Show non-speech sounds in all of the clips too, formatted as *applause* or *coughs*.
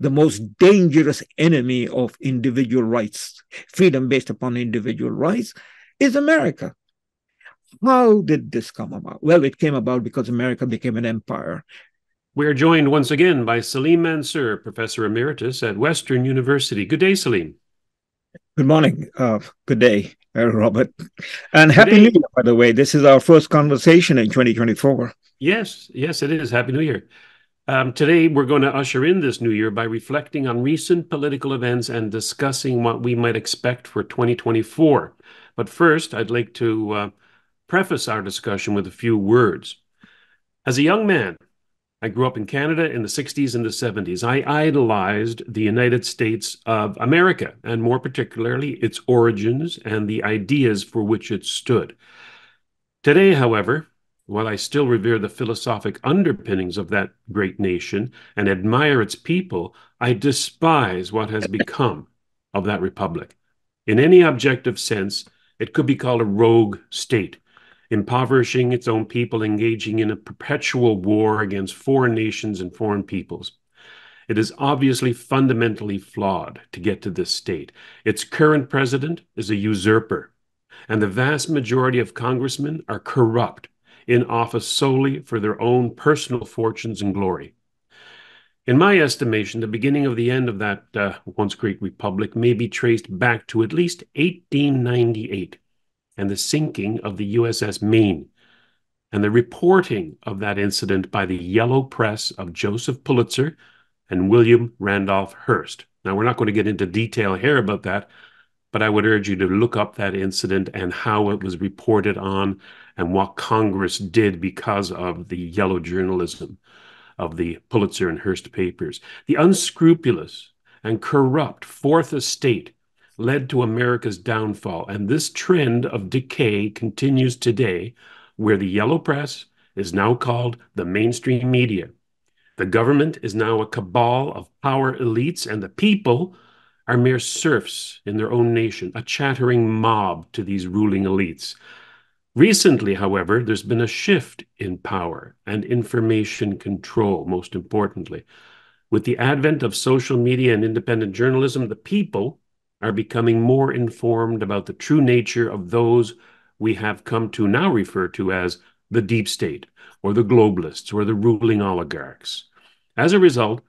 the most dangerous enemy of individual rights, freedom based upon individual rights, is America. How did this come about? Well, it came about because America became an empire. We are joined once again by Salim Mansur, Professor Emeritus at Western University. Good day, Salim. Good morning. Uh, good day, uh, Robert. And Happy New Year, by the way. This is our first conversation in 2024. Yes, yes, it is. Happy New Year. Um, today, we're going to usher in this new year by reflecting on recent political events and discussing what we might expect for 2024. But first, I'd like to uh, preface our discussion with a few words. As a young man, I grew up in Canada in the 60s and the 70s. I idolized the United States of America, and more particularly its origins and the ideas for which it stood. Today, however, while I still revere the philosophic underpinnings of that great nation and admire its people, I despise what has become of that republic. In any objective sense, it could be called a rogue state impoverishing its own people, engaging in a perpetual war against foreign nations and foreign peoples. It is obviously fundamentally flawed to get to this state. Its current president is a usurper, and the vast majority of congressmen are corrupt, in office solely for their own personal fortunes and glory. In my estimation, the beginning of the end of that uh, once great republic may be traced back to at least 1898 and the sinking of the USS Maine, and the reporting of that incident by the yellow press of Joseph Pulitzer and William Randolph Hearst. Now, we're not going to get into detail here about that, but I would urge you to look up that incident and how it was reported on and what Congress did because of the yellow journalism of the Pulitzer and Hearst papers. The unscrupulous and corrupt Fourth Estate led to America's downfall. And this trend of decay continues today, where the yellow press is now called the mainstream media. The government is now a cabal of power elites, and the people are mere serfs in their own nation, a chattering mob to these ruling elites. Recently, however, there's been a shift in power and information control, most importantly. With the advent of social media and independent journalism, the people are becoming more informed about the true nature of those we have come to now refer to as the deep state or the globalists or the ruling oligarchs. As a result,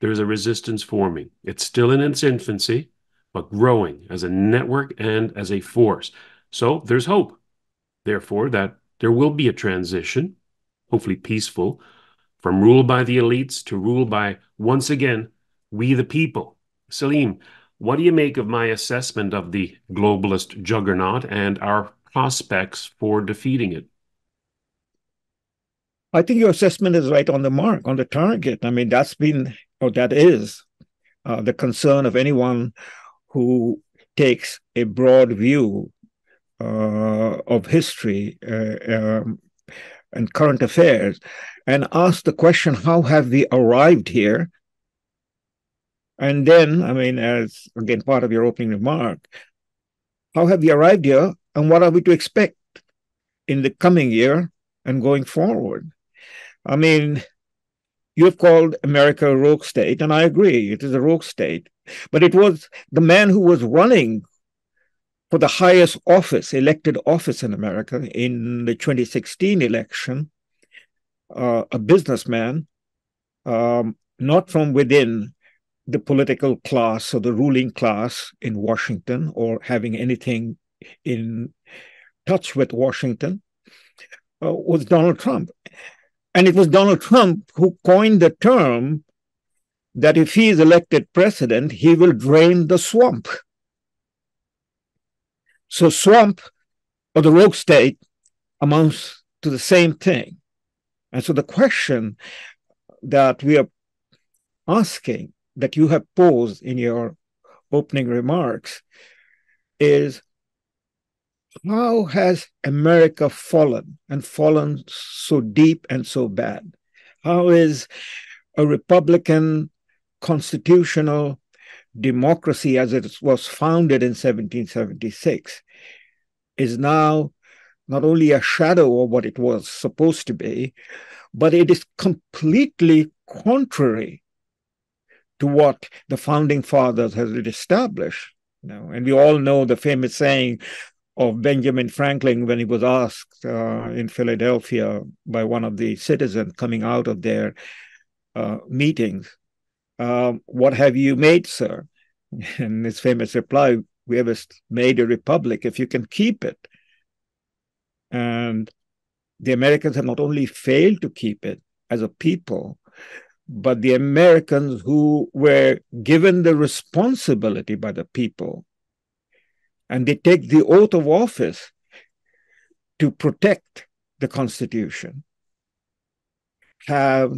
there is a resistance forming. It's still in its infancy, but growing as a network and as a force. So there's hope, therefore, that there will be a transition, hopefully peaceful, from rule by the elites to rule by, once again, we the people. Salim, what do you make of my assessment of the globalist juggernaut and our prospects for defeating it? I think your assessment is right on the mark, on the target. I mean, that's been, or that is, uh, the concern of anyone who takes a broad view of history uh, um, and current affairs and ask the question how have we arrived here and then, I mean, as again part of your opening remark, how have we arrived here and what are we to expect in the coming year and going forward? I mean, you have called America a rogue state, and I agree, it is a rogue state. But it was the man who was running for the highest office, elected office in America in the 2016 election, uh, a businessman, um, not from within the political class or the ruling class in Washington or having anything in touch with Washington uh, was Donald Trump. And it was Donald Trump who coined the term that if he is elected president, he will drain the swamp. So, swamp or the rogue state amounts to the same thing. And so, the question that we are asking that you have posed in your opening remarks is how has America fallen and fallen so deep and so bad? How is a Republican constitutional democracy as it was founded in 1776 is now not only a shadow of what it was supposed to be, but it is completely contrary to what the founding fathers had established. You know, and we all know the famous saying of Benjamin Franklin when he was asked uh, in Philadelphia by one of the citizens coming out of their uh, meetings, um, "What have you made, sir?" *laughs* And his famous reply, "We have made a republic if you can keep it." And the Americans have not only failed to keep it as a people, but the Americans who were given the responsibility by the people, and they take the oath of office to protect the Constitution, have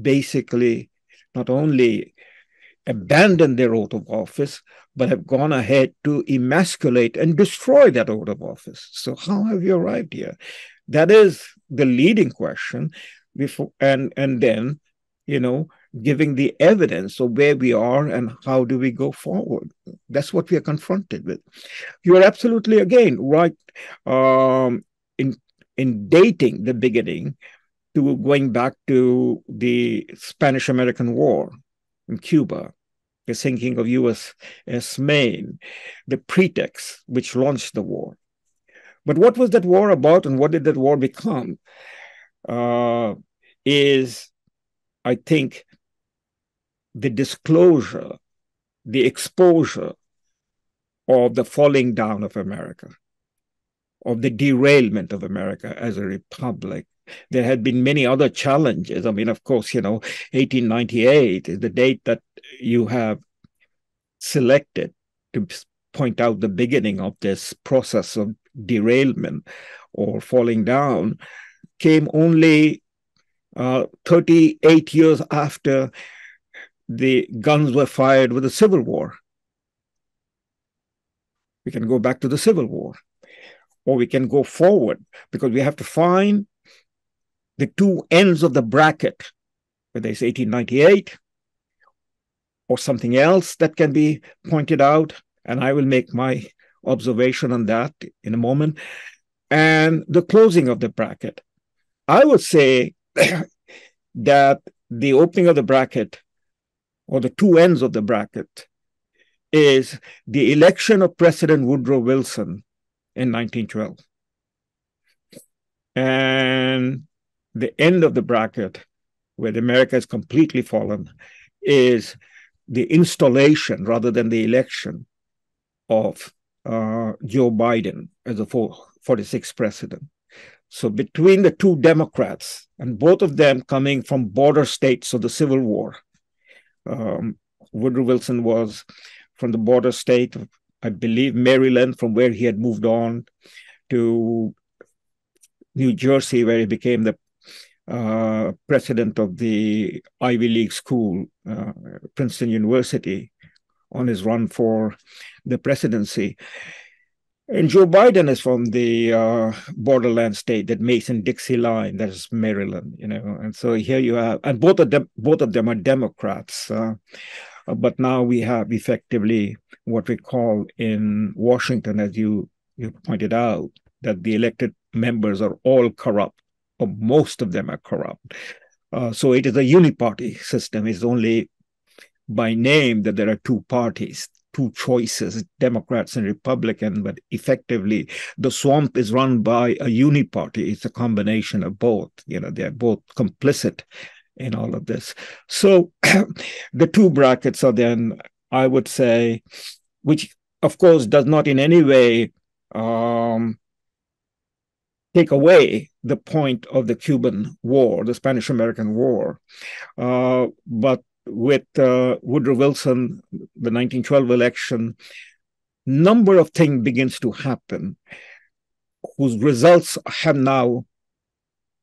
basically not only abandoned their oath of office, but have gone ahead to emasculate and destroy that oath of office. So, how have you arrived here? That is the leading question. Before and and then, you know, giving the evidence of where we are and how do we go forward. That's what we are confronted with. You are absolutely again right um, in in dating the beginning to going back to the Spanish American War in Cuba, the sinking of USS Maine, the pretext which launched the war. But what was that war about and what did that war become? Uh, is, I think, the disclosure, the exposure of the falling down of America, of the derailment of America as a republic. There had been many other challenges. I mean, of course, you know, 1898 is the date that you have selected to point out the beginning of this process of derailment or falling down came only uh, 38 years after the guns were fired with the Civil War. We can go back to the Civil War, or we can go forward because we have to find the two ends of the bracket, whether it's 1898 or something else that can be pointed out. And I will make my observation on that in a moment. And the closing of the bracket. I would say *coughs* that the opening of the bracket or the two ends of the bracket is the election of President Woodrow Wilson in 1912. And the end of the bracket, where America has completely fallen, is the installation rather than the election of uh, Joe Biden as the 46th president. So between the two Democrats, and both of them coming from border states of the Civil War, um, Woodrow Wilson was from the border state, I believe Maryland, from where he had moved on to New Jersey, where he became the uh, president of the Ivy League school, uh, Princeton University, on his run for the presidency. And Joe Biden is from the uh, borderland state, that Mason-Dixie line, that is Maryland, you know. And so here you have, and both of them, both of them are Democrats. Uh, but now we have effectively what we call in Washington, as you you pointed out, that the elected members are all corrupt, or most of them are corrupt. Uh, so it is a uniparty system. It's only by name that there are two parties two choices, Democrats and Republicans, but effectively the swamp is run by a uniparty. It's a combination of both. You know, they're both complicit in all of this. So *clears throat* the two brackets are then, I would say, which of course does not in any way um, take away the point of the Cuban War, the Spanish American War, uh, but with uh, Woodrow Wilson, the 1912 election, number of things begins to happen whose results have now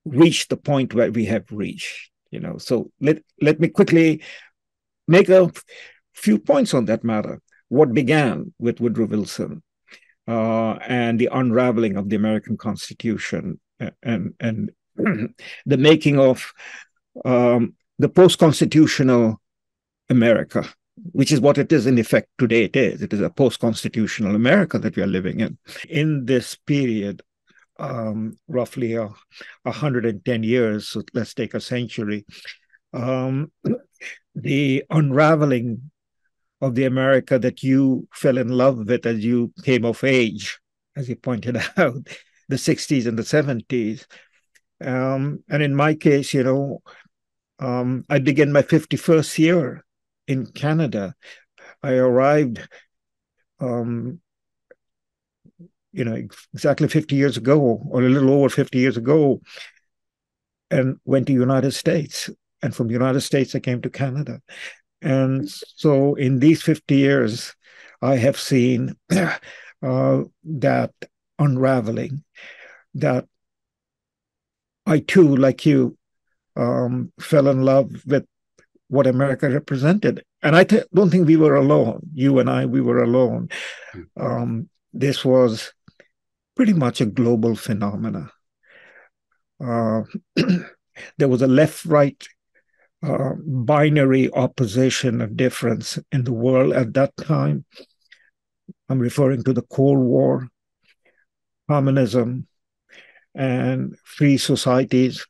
reached the point where we have reached. You know, so let let me quickly make a few points on that matter. What began with Woodrow Wilson and the unraveling of the American Constitution and and *clears throat* the making of um, the post-constitutional America, which is what it is in effect today. It is. It is a post-constitutional America that we are living in. In this period, um, roughly a 110 years, so let's take a century, um, *clears throat* the unraveling of the America that you fell in love with as you came of age, as you pointed *laughs* out, the 60s and the 70s. Um, and in my case, you know, um, I began my 51st year in Canada. I arrived, um, you know, exactly 50 years ago, or a little over 50 years ago, and went to United States. And from United States, I came to Canada. And so in these 50 years, I have seen *clears throat* uh, that unraveling, that I too, like you, um, fell in love with what America represented. And I th- don't think we were alone. You and I, we were alone. Hmm. Um, this was pretty much a global phenomena. Uh, *clears throat* there was a left right uh, binary opposition of difference in the world at that time. I'm referring to the Cold War, communism, and free societies,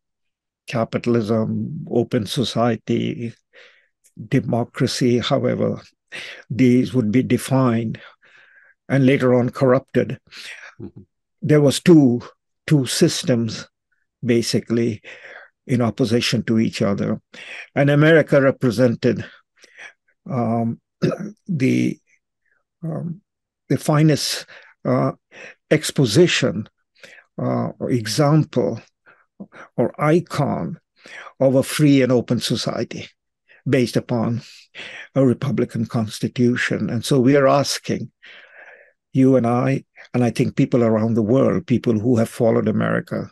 capitalism, open society, democracy, however, these would be defined and later on corrupted. Mm-hmm. There was two two systems basically in opposition to each other. And America represented um, *clears throat* the um, the finest uh, exposition uh, or example or icon of a free and open society based upon a Republican constitution. And so we are asking you and I, and I think people around the world, people who have followed America,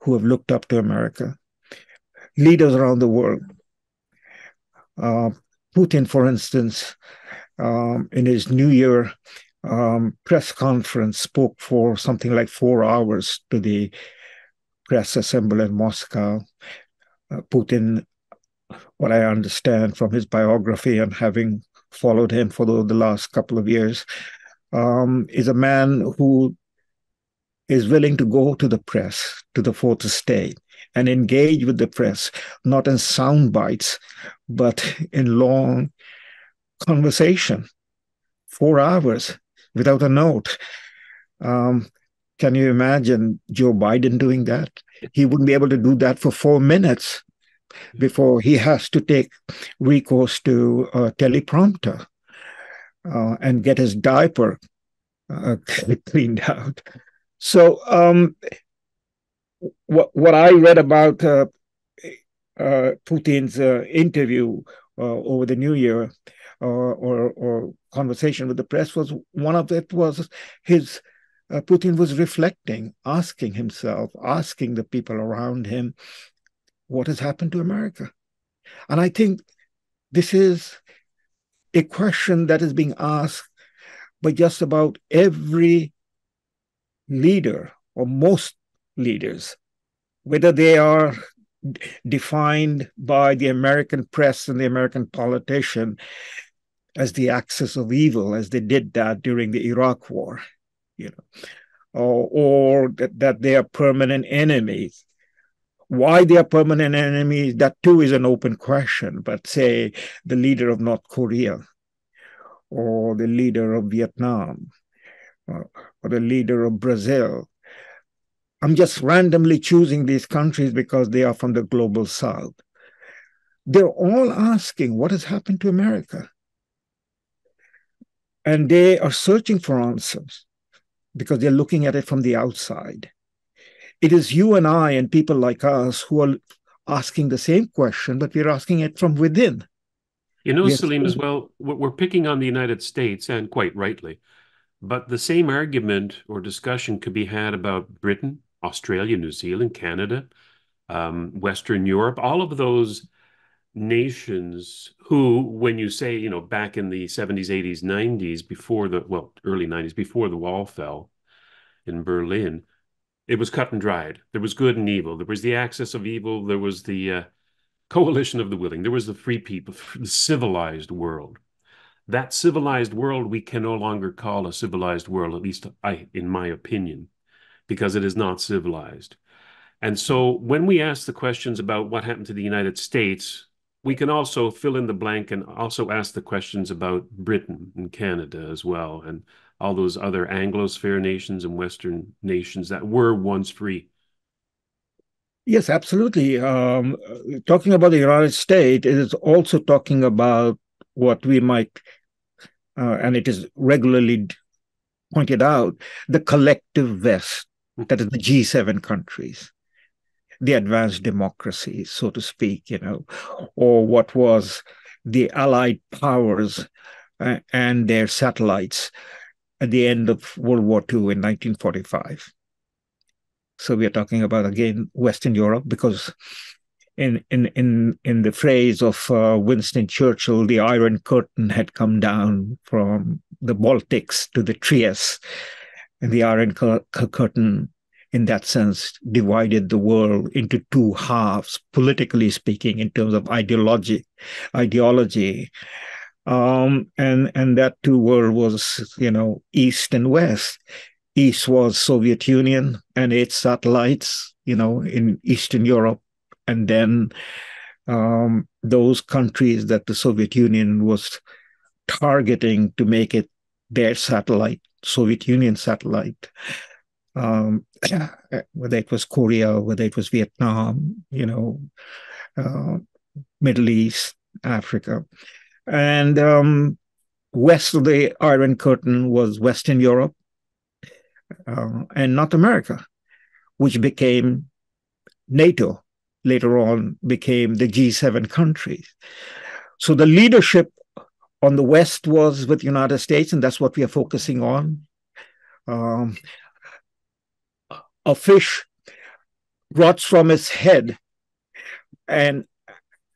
who have looked up to America, leaders around the world. Uh, Putin, for instance, um, in his New Year um, press conference, spoke for something like four hours to the press assembly in Moscow. Uh, Putin, what I understand from his biography and having followed him for the, the last couple of years, um, is a man who is willing to go to the press, to the fourth estate, and engage with the press, not in sound bites, but in long conversation, four hours without a note. Um, can you imagine Joe Biden doing that? He wouldn't be able to do that for four minutes before he has to take recourse to a teleprompter uh, and get his diaper uh, *laughs* cleaned out. So um, what what I read about uh, uh, Putin's uh, interview uh, over the New Year uh, or or conversation with the press was one of it was his Putin was reflecting, asking himself, asking the people around him, what has happened to America, and I think this is a question that is being asked by just about every leader or most leaders, whether they are defined by the American press and the American politician as the axis of evil, as they did that during the Iraq War, you know, or, or that, that they are permanent enemies. Why they are permanent enemies, that too is an open question. But say the leader of North Korea, or the leader of Vietnam, or, or the leader of Brazil, I'm just randomly choosing these countries because they are from the global south. They're all asking what has happened to America. And they are searching for answers because they're looking at it from the outside. It is you and I and people like us who are asking the same question, but we're asking it from within. You know, yes. Salim, as well, we're picking on the United States, and quite rightly, but the same argument or discussion could be had about Britain, Australia, New Zealand, Canada, um, Western Europe, all of those nations who, when you say, you know, back in the 70s, 80s, 90s, before the, well, early 90s, before the wall fell in Berlin, it was cut and dried. There was good and evil. There was the axis of evil. There was the uh, coalition of the willing. There was the free people, *laughs* the civilized world. That civilized world we can no longer call a civilized world, at least I, in my opinion because it is not civilized. And so when we ask the questions about what happened to the United States, we can also fill in the blank and also ask the questions about Britain and Canada as well, and all those other Anglosphere nations and Western nations that were once free. Yes, absolutely. Um, talking about the United States, is also talking about what we might, uh, and it is regularly pointed out, the collective West. That is the G7 countries the advanced democracies, so to speak, you know, or what was the Allied powers uh, and their satellites at the end of World War II in 1945. So we are talking about again Western Europe because in in in in the phrase of uh, Winston Churchill, the Iron Curtain had come down from the Baltics to the Trieste, and the Iron Curtain in that sense, divided the world into two halves, politically speaking, in terms of ideology, ideology. Um, and and that two world was, you know, East and West. East was Soviet Union and its satellites, you know, in Eastern Europe, and then um, those countries that the Soviet Union was targeting to make it their satellite, Soviet Union satellite um, *clears throat* whether it was Korea, whether it was Vietnam, you know, uh, Middle East, Africa. And um, west of the Iron Curtain was Western Europe uh, and North America, which became NATO, later on became the G7 countries. So the leadership on the West was with the United States, and that's what we are focusing on. Um, a fish rots from its head and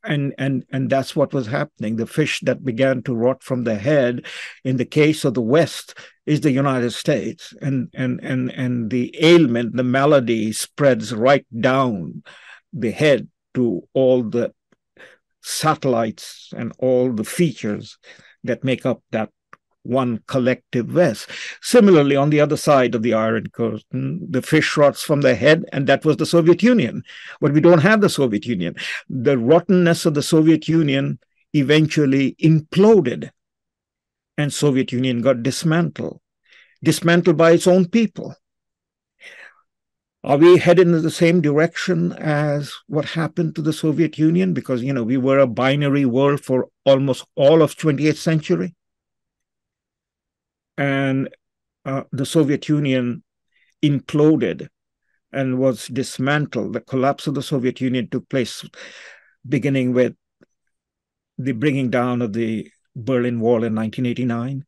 and and and that's what was happening the fish that began to rot from the head in the case of the west is the united states and and and and the ailment the malady spreads right down the head to all the satellites and all the features that make up that one collective West. Similarly, on the other side of the Iron Curtain, the fish rots from the head, and that was the Soviet Union. But we don't have the Soviet Union. The rottenness of the Soviet Union eventually imploded, and Soviet Union got dismantled, dismantled by its own people. Are we headed in the same direction as what happened to the Soviet Union? Because, you know, we were a binary world for almost all of 20th century and uh, the Soviet Union imploded and was dismantled. The collapse of the Soviet Union took place beginning with the bringing down of the Berlin Wall in 1989.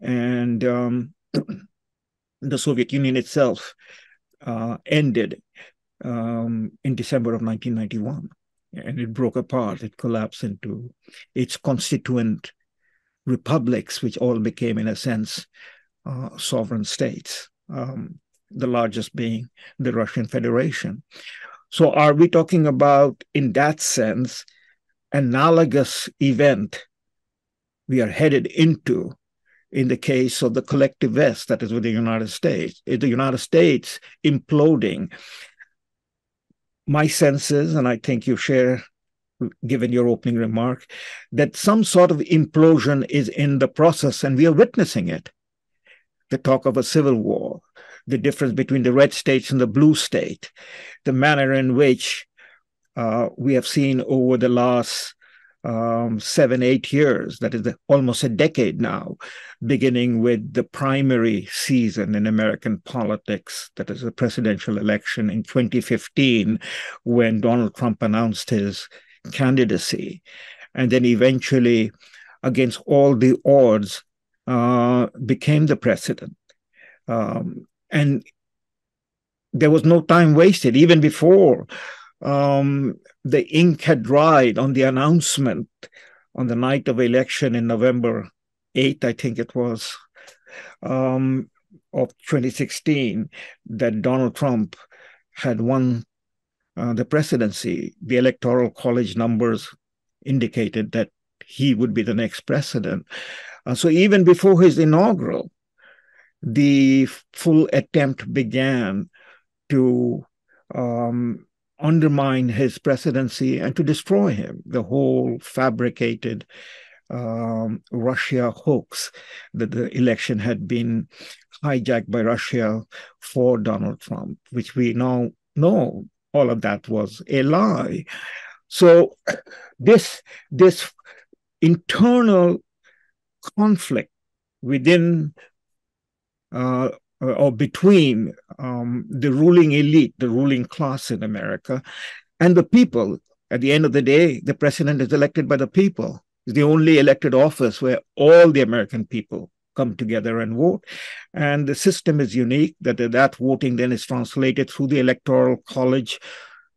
And um, *clears throat* the Soviet Union itself ended um, in December of 1991. And it broke apart, it collapsed into its constituent republics, which all became, in a sense, uh, sovereign states, um, the largest being the Russian Federation. So, are we talking about, in that sense, analogous event we are headed into in the case of the collective West, that is with the United States? Is the United States imploding? My senses, and I think you share given your opening remark, that some sort of implosion is in the process and we are witnessing it. The talk of a civil war, the difference between the red states and the blue state, the manner in which uh, we have seen over the last um, seven, eight years, that is almost a decade now, beginning with the primary season in American politics, that is a presidential election in 2015, when Donald Trump announced his candidacy. And then eventually, against all the odds, uh, became the president. Um, and there was no time wasted, even before um, the ink had dried on the announcement on the night of election in November 8th, I think it was, um, of 2016, that Donald Trump had won uh, the presidency, the electoral college numbers indicated that he would be the next president. Uh, so even before his inaugural, the full attempt began to um, undermine his presidency and to destroy him. The whole fabricated um, Russia hoax that the election had been hijacked by Russia for Donald Trump, which we now know all of that was a lie. So this this internal conflict within uh, or between um, the ruling elite, the ruling class in America, and the people. At the end of the day, the president is elected by the people. It's the only elected office where all the American people come together and vote. And the system is unique that that voting then is translated through the electoral college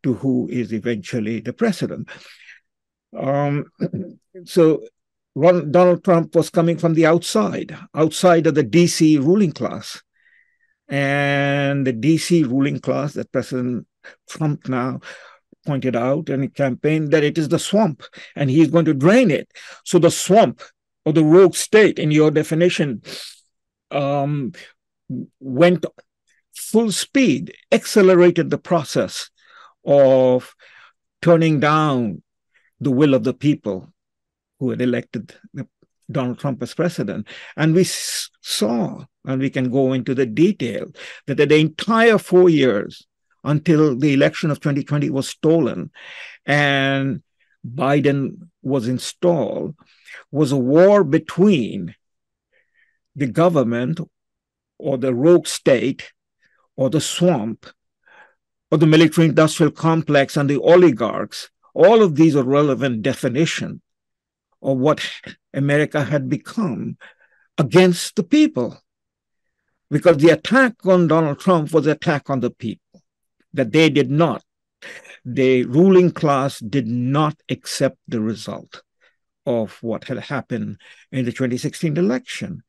to who is eventually the president. Um, *clears throat* so Ron, Donald Trump was coming from the outside, outside of the DC ruling class. And the DC ruling class that President Trump now pointed out in a campaign that it is the swamp and he's going to drain it. So the swamp or the rogue state, in your definition, um, went full speed, accelerated the process of turning down the will of the people who had elected Donald Trump as president. And we saw, and we can go into the detail, that the entire four years until the election of 2020 was stolen and Biden was installed was a war between the government or the rogue state or the swamp or the military industrial complex and the oligarchs. All of these are relevant definition of what America had become against the people. Because the attack on Donald Trump was an attack on the people, that they did not, the ruling class did not accept the result of what had happened in the 2016 election.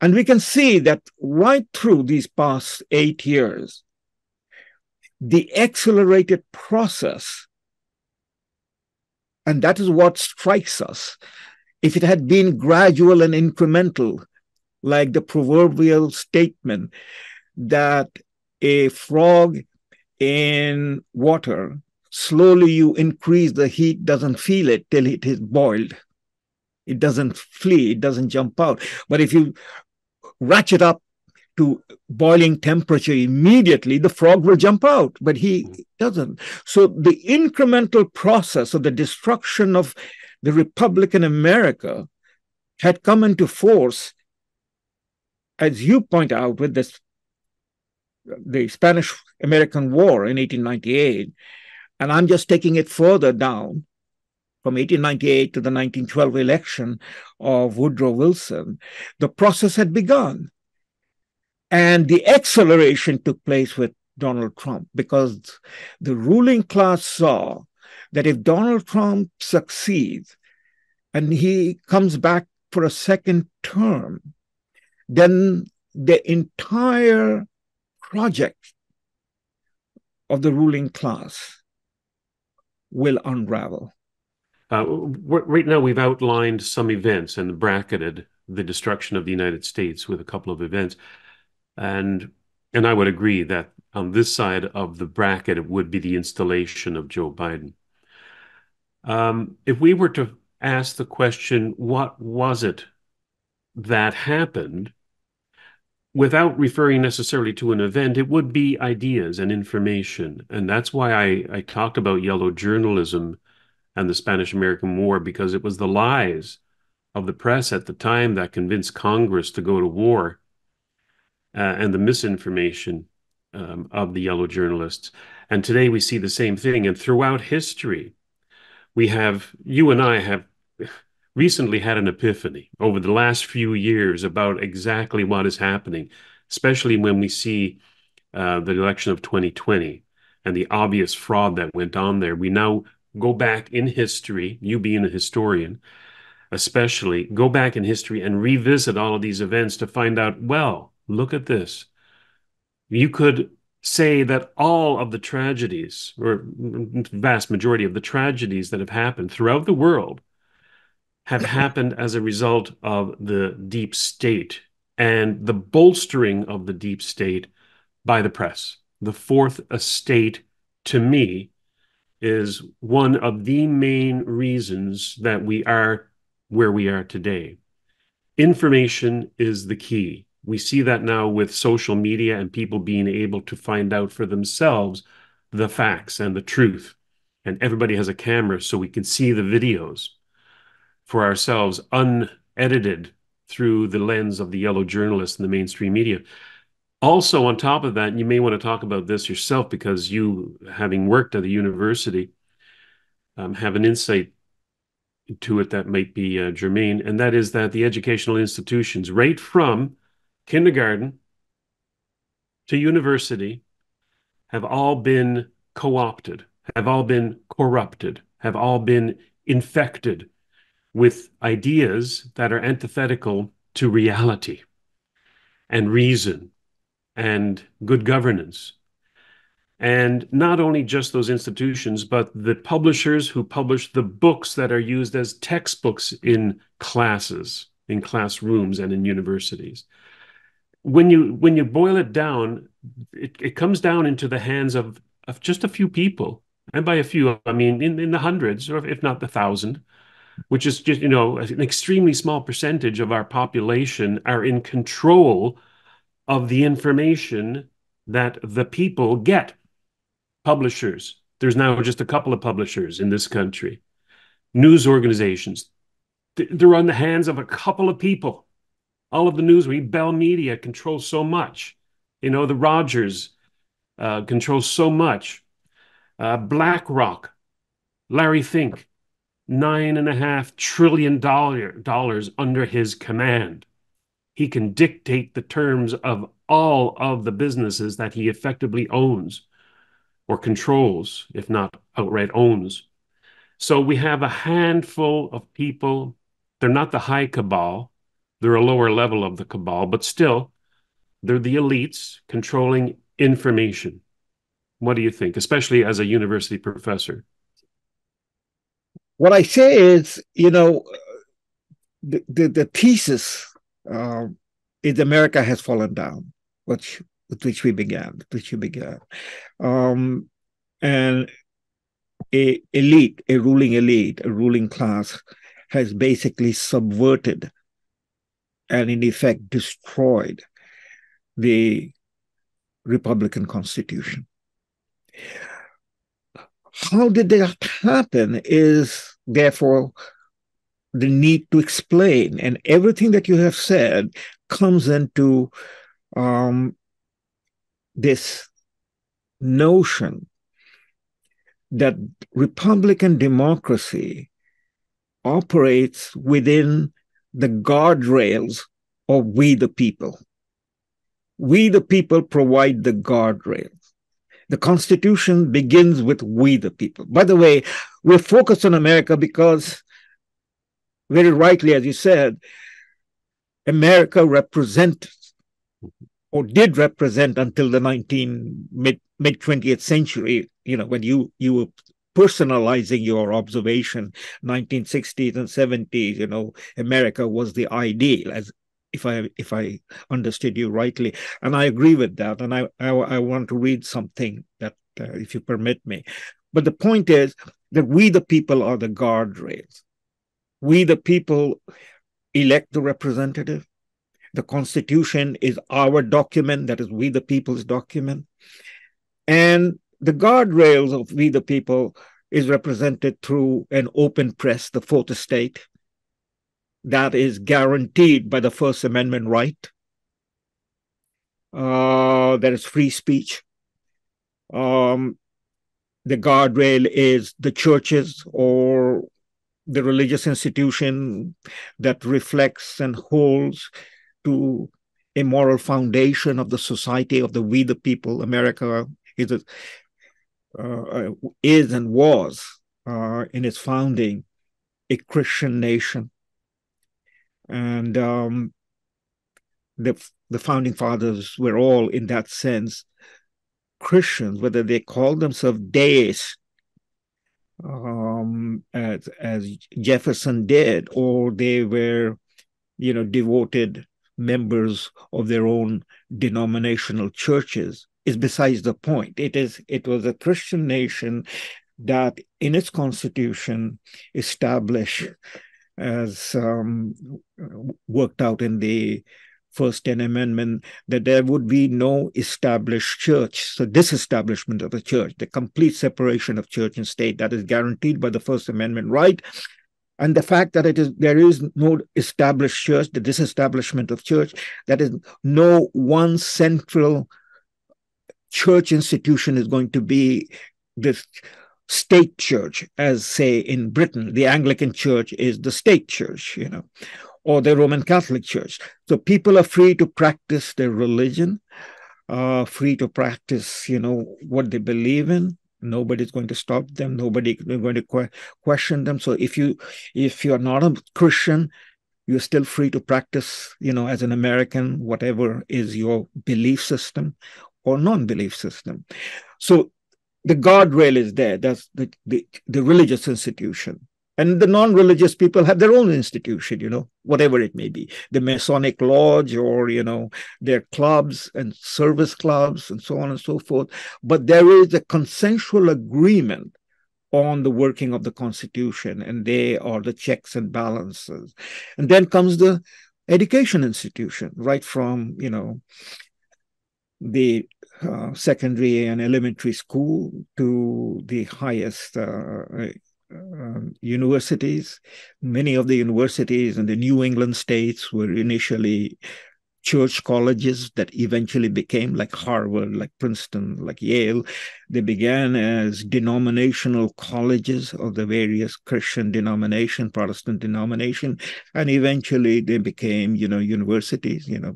And we can see that right through these past eight years, the accelerated process, and that is what strikes us. If it had been gradual and incremental, like the proverbial statement that a frog in water, slowly you increase the heat, doesn't feel it till it is boiled it doesn't flee, it doesn't jump out. But if you ratchet up to boiling temperature immediately, the frog will jump out, but he mm-hmm. doesn't. So the incremental process of the destruction of the Republican America had come into force, as you point out, with this the Spanish American War in 1898. And I'm just taking it further down from 1898 to the 1912 election of Woodrow Wilson, the process had begun. And the acceleration took place with Donald Trump because the ruling class saw that if Donald Trump succeeds and he comes back for a second term, then the entire project of the ruling class will unravel. Uh, right now, we've outlined some events and bracketed the destruction of the United States with a couple of events, and and I would agree that on this side of the bracket, it would be the installation of Joe Biden. Um, if we were to ask the question, what was it that happened? Without referring necessarily to an event, it would be ideas and information. And that's why I, I talked about yellow journalism and the Spanish American War because it was the lies of the press at the time that convinced Congress to go to war and the misinformation um, of the yellow journalists. And today we see the same thing. And throughout history, we have, you and I have *laughs* recently had an epiphany over the last few years about exactly what is happening, especially when we see uh, the election of 2020 and the obvious fraud that went on there. We now go back in history, you being a historian, especially, go back in history and revisit all of these events to find out, well, look at this. You could say that all of the tragedies, or vast majority of the tragedies that have happened throughout the world, have *coughs* happened as a result of the deep state and the bolstering of the deep state by the press. The fourth estate, to me, is one of the main reasons that we are where we are today. Information is the key. We see that now with social media and people being able to find out for themselves the facts and the truth. And everybody has a camera so we can see the videos for ourselves unedited through the lens of the yellow journalist and the mainstream media. Also, on top of that, you may want to talk about this yourself because you, having worked at a university, um, have an insight to it that might be uh, germane, and that is that the educational institutions, right from kindergarten to university, have all been co opted, have all been corrupted, have all been infected with ideas that are antithetical to reality and reason and good governance. And not only just those institutions, but the publishers who publish the books that are used as textbooks in classes, in classrooms, and in universities. When you when you boil it down, it, it comes down into the hands of, of just a few people. And by a few, I mean in, in the hundreds, or if not the thousand, which is just, you know, an extremely small percentage of our population are in control of the information that the people get. Publishers, there's now just a couple of publishers in this country. News organizations, they're on the hands of a couple of people. All of the news, we Bell Media controls so much. You know, the Rogers uh, controls so much. Uh, BlackRock, Larry Fink, nine and a half trillion dollar, dollars under his command. He can dictate the terms of all of the businesses that he effectively owns or controls, if not outright owns. So we have a handful of people. They're not the high cabal, they're a lower level of the cabal, but still, they're the elites controlling information. What do you think, especially as a university professor? What I say is, you know, the, the, the thesis uh, is America has fallen down, which with which we began, which you began, um, and a elite, a ruling elite, a ruling class, has basically subverted and in effect destroyed the Republican Constitution. How did that happen is therefore the need to explain. And everything that you have said comes into um, this notion that Republican democracy operates within the guardrails of we the people. We the people provide the guardrails. The Constitution begins with we the people. By the way, we're focused on America because very rightly, as you said, America represented or did represent until the 19 mid mid 20th century you know when you you were personalizing your observation. 1960s and 70s you know america was the ideal as if i if i understood you rightly. And i agree with that. And i i, I want to read something that uh, if you permit me. But the point is that we the people are the guardrails. We, the people, elect the representative. The Constitution is our document, that is, we, the people's document. And the guardrails of we, the people, is represented through an open press, the fourth estate, that is guaranteed by the First Amendment right. Uh, there is free speech. Um, the guardrail is the churches or the religious institution that reflects and holds to a moral foundation of the society of the we the people. America is a, is and was uh, in its founding a Christian nation, and um, the the founding fathers were all in that sense Christians, whether they called themselves deists um, as, as Jefferson did, or they were, you know, devoted members of their own denominational churches is besides the point. It is it was a Christian nation that in its constitution established as um, worked out in the first 10 amendment that there would be no established church so disestablishment of the church the complete separation of church and state that is guaranteed by the first amendment right and the fact that it is there is no established church the disestablishment of church that is no one central church institution is going to be this state church as say in britain the anglican church is the state church you know or the roman catholic church. So people are free to practice their religion uh, free to practice you know what they believe in. Nobody's going to stop them. Nobody going to que- question them. So if you if you're not a christian you're still free to practice you know as an american whatever is your belief system or non-belief system. So the guardrail is there. That's the, the, the religious institution. And the non-religious people have their own institution you know whatever it may be. The masonic lodge or you know their clubs and service clubs and so on and so forth. But there is a consensual agreement on the working of the constitution and they are the checks and balances. And then comes the education institution right from you know the uh, secondary and elementary school to the highest uh, um, universities. Many of the universities in the New England states were initially church colleges that eventually became like Harvard, like Princeton, like Yale. They began as denominational colleges of the various Christian denomination, Protestant denomination, and eventually they became, you know, universities. You know,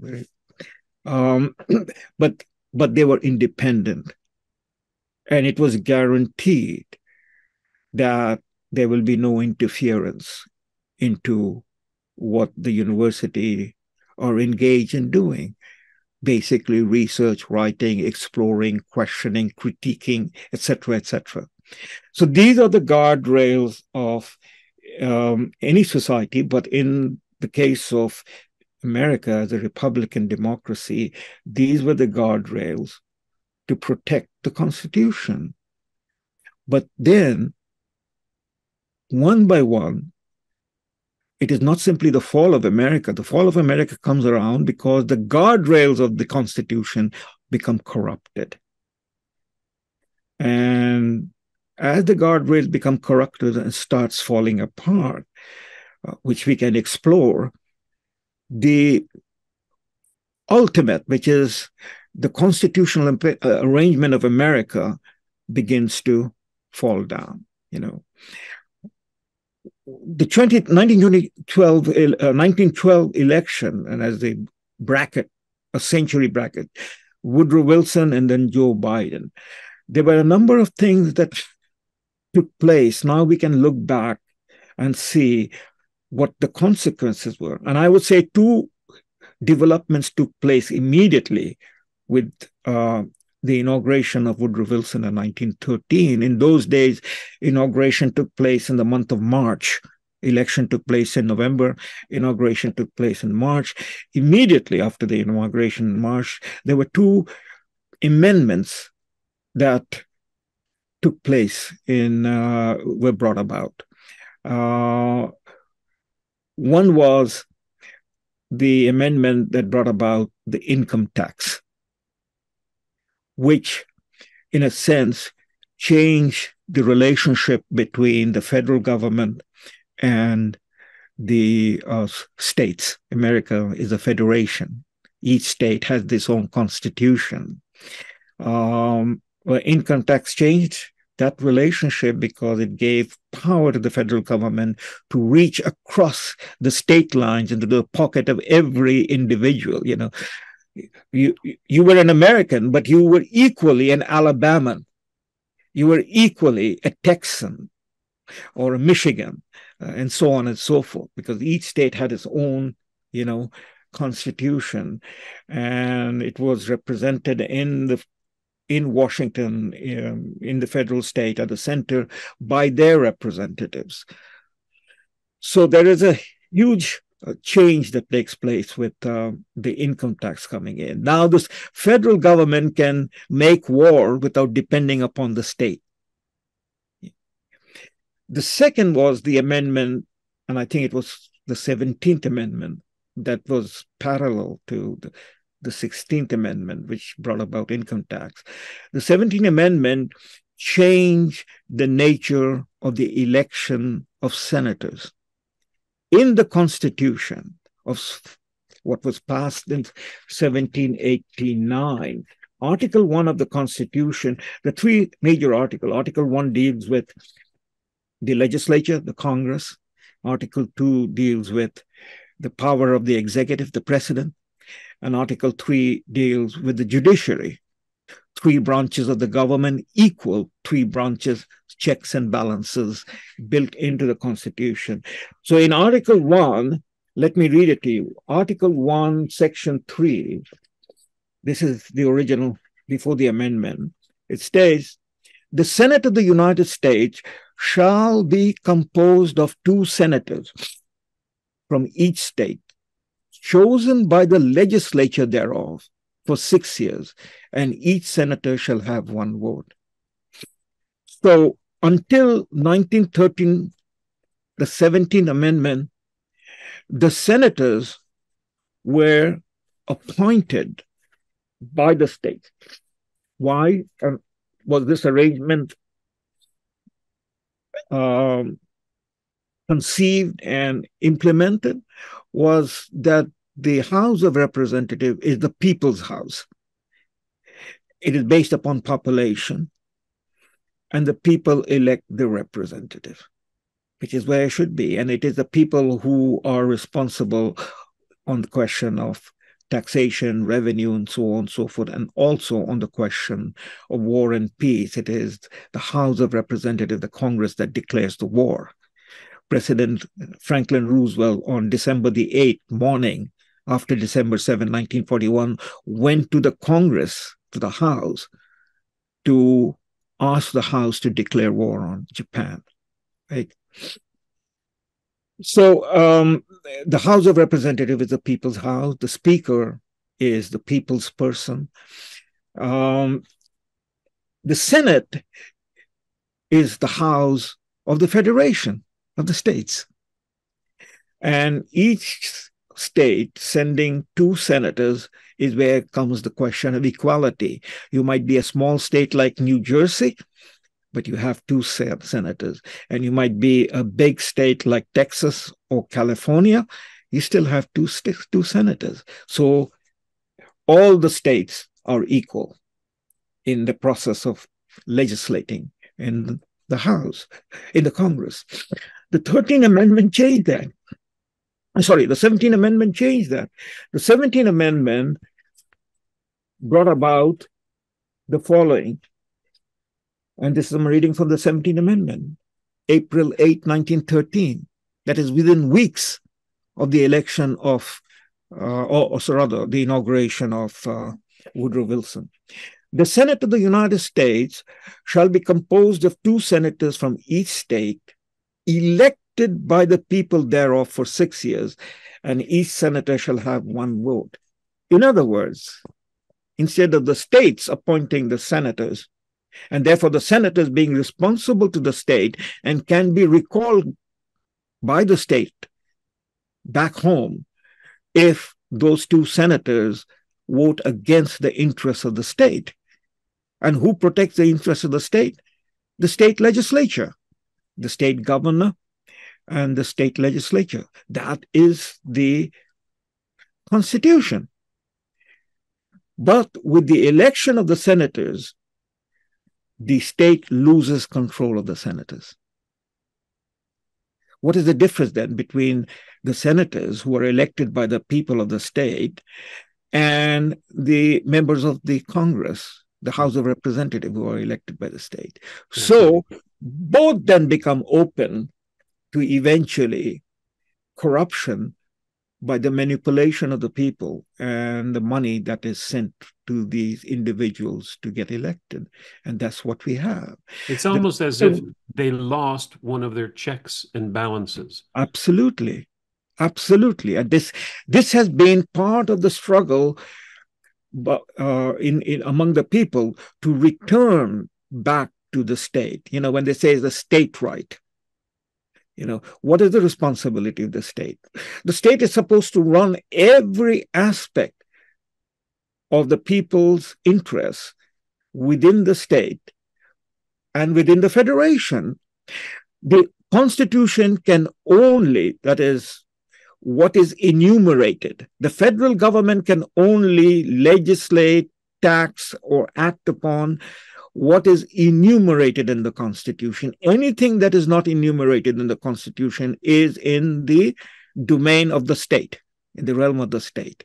um, *clears throat* but but they were independent, and it was guaranteed that there will be no interference into what the university are engaged in doing. Basically research writing exploring questioning critiquing etc etc so these are the guardrails of um, any society but in the case of america as a republican democracy these were the guardrails to protect the constitution but then one by one, it is not simply the fall of America. The fall of America comes around because the guardrails of the Constitution become corrupted. And as the guardrails become corrupted and starts falling apart, uh, which we can explore, the ultimate, which is the constitutional uh, arrangement of America, begins to fall down. You know, the 20, 1912, uh, 1912 election, and as a bracket, a century bracket, Woodrow Wilson and then Joe Biden, there were a number of things that took place. Now we can look back and see what the consequences were. And I would say two developments took place immediately with uh, the inauguration of Woodrow Wilson in 1913. In those days, inauguration took place in the month of March. Election took place in November. Inauguration took place in March. Immediately after the inauguration in March, there were two amendments that took place in uh, were brought about. Uh, one was the amendment that brought about the income tax which, in a sense, changed the relationship between the federal government and the uh, states. America is a federation. Each state has its own constitution. Um, well, income tax changed that relationship because it gave power to the federal government to reach across the state lines into the pocket of every individual. You know, you you were an American, but you were equally an Alabaman. You were equally a Texan or a Michigan, uh, and so on and so forth, because each state had its own, you know, constitution, and it was represented in the in Washington, um, in the federal state at the center, by their representatives. So there is a huge change that takes place with uh, the income tax coming in. Now, this federal government can make war without depending upon the state. The second was the amendment, and I think it was the 17th Amendment that was parallel to the, the 16th Amendment, which brought about income tax. The 17th Amendment changed the nature of the election of senators. In the Constitution of what was passed in 1789, Article 1 of the Constitution, the three major articles, Article 1 deals with the legislature, the Congress. Article 2 deals with the power of the executive, the president. And Article 3 deals with the judiciary. Three branches of the government equal three branches, checks and balances built into the Constitution. So in Article 1, let me read it to you. Article 1, Section 3, this is the original before the amendment. It states the Senate of the United States shall be composed of two senators from each state, chosen by the legislature thereof for six years, and each senator shall have one vote. So until 1913, the 17th Amendment, the senators were appointed by the state. Why um, was this arrangement um, conceived and implemented? Was that the House of Representative is the people's house. It is based upon population, and the people elect the representative, which is where it should be. And it is the people who are responsible on the question of taxation, revenue, and so on and so forth, and also on the question of war and peace. It is the House of Representatives, the Congress, that declares the war. President Franklin Roosevelt on December the 8th morning, after December 7, 1941, went to the Congress, to the House, to ask the House to declare war on Japan. Right? So um, the House of Representatives is the people's house. The Speaker is the people's person. Um, the Senate is the house of the Federation of the states. And each state sending two senators is where comes the question of equality. You might be a small state like New Jersey, but you have two senators. And you might be a big state like Texas or California, you still have two, two senators. So all the states are equal in the process of legislating in the House, in the Congress. The 13th Amendment changed that. Sorry, the 17th Amendment changed that. The 17th Amendment brought about the following and this is I'm reading from the 17th Amendment, April 8, 1913. That is within weeks of the election of, uh, or, or rather, the inauguration of uh, Woodrow Wilson. The Senate of the United States shall be composed of two senators from each state, elected by the people thereof for six years, and each senator shall have one vote. In other words, instead of the states appointing the senators, and therefore the senators being responsible to the state and can be recalled by the state back home if those two senators vote against the interests of the state. And who protects the interests of the state? The state legislature, the state governor, and the state legislature. That is the Constitution. But with the election of the senators, the state loses control of the senators. What is the difference then between the senators who are elected by the people of the state and the members of the Congress, the House of Representatives who are elected by the state? So mm-hmm. Both then become open to eventually corruption by the manipulation of the people and the money that is sent to these individuals to get elected. And that's what we have. It's almost the, as if they lost one of their checks and balances. Absolutely. Absolutely. And this this has been part of the struggle but, uh, in, in among the people to return back to the state. You know, when they say the state right, You know, what is the responsibility of the state? The state is supposed to run every aspect of the people's interests within the state and within the federation. The constitution can only, that is, what is enumerated. The federal government can only legislate, tax, or act upon what is enumerated in the Constitution. Anything that is not enumerated in the Constitution is in the domain of the state, in the realm of the state.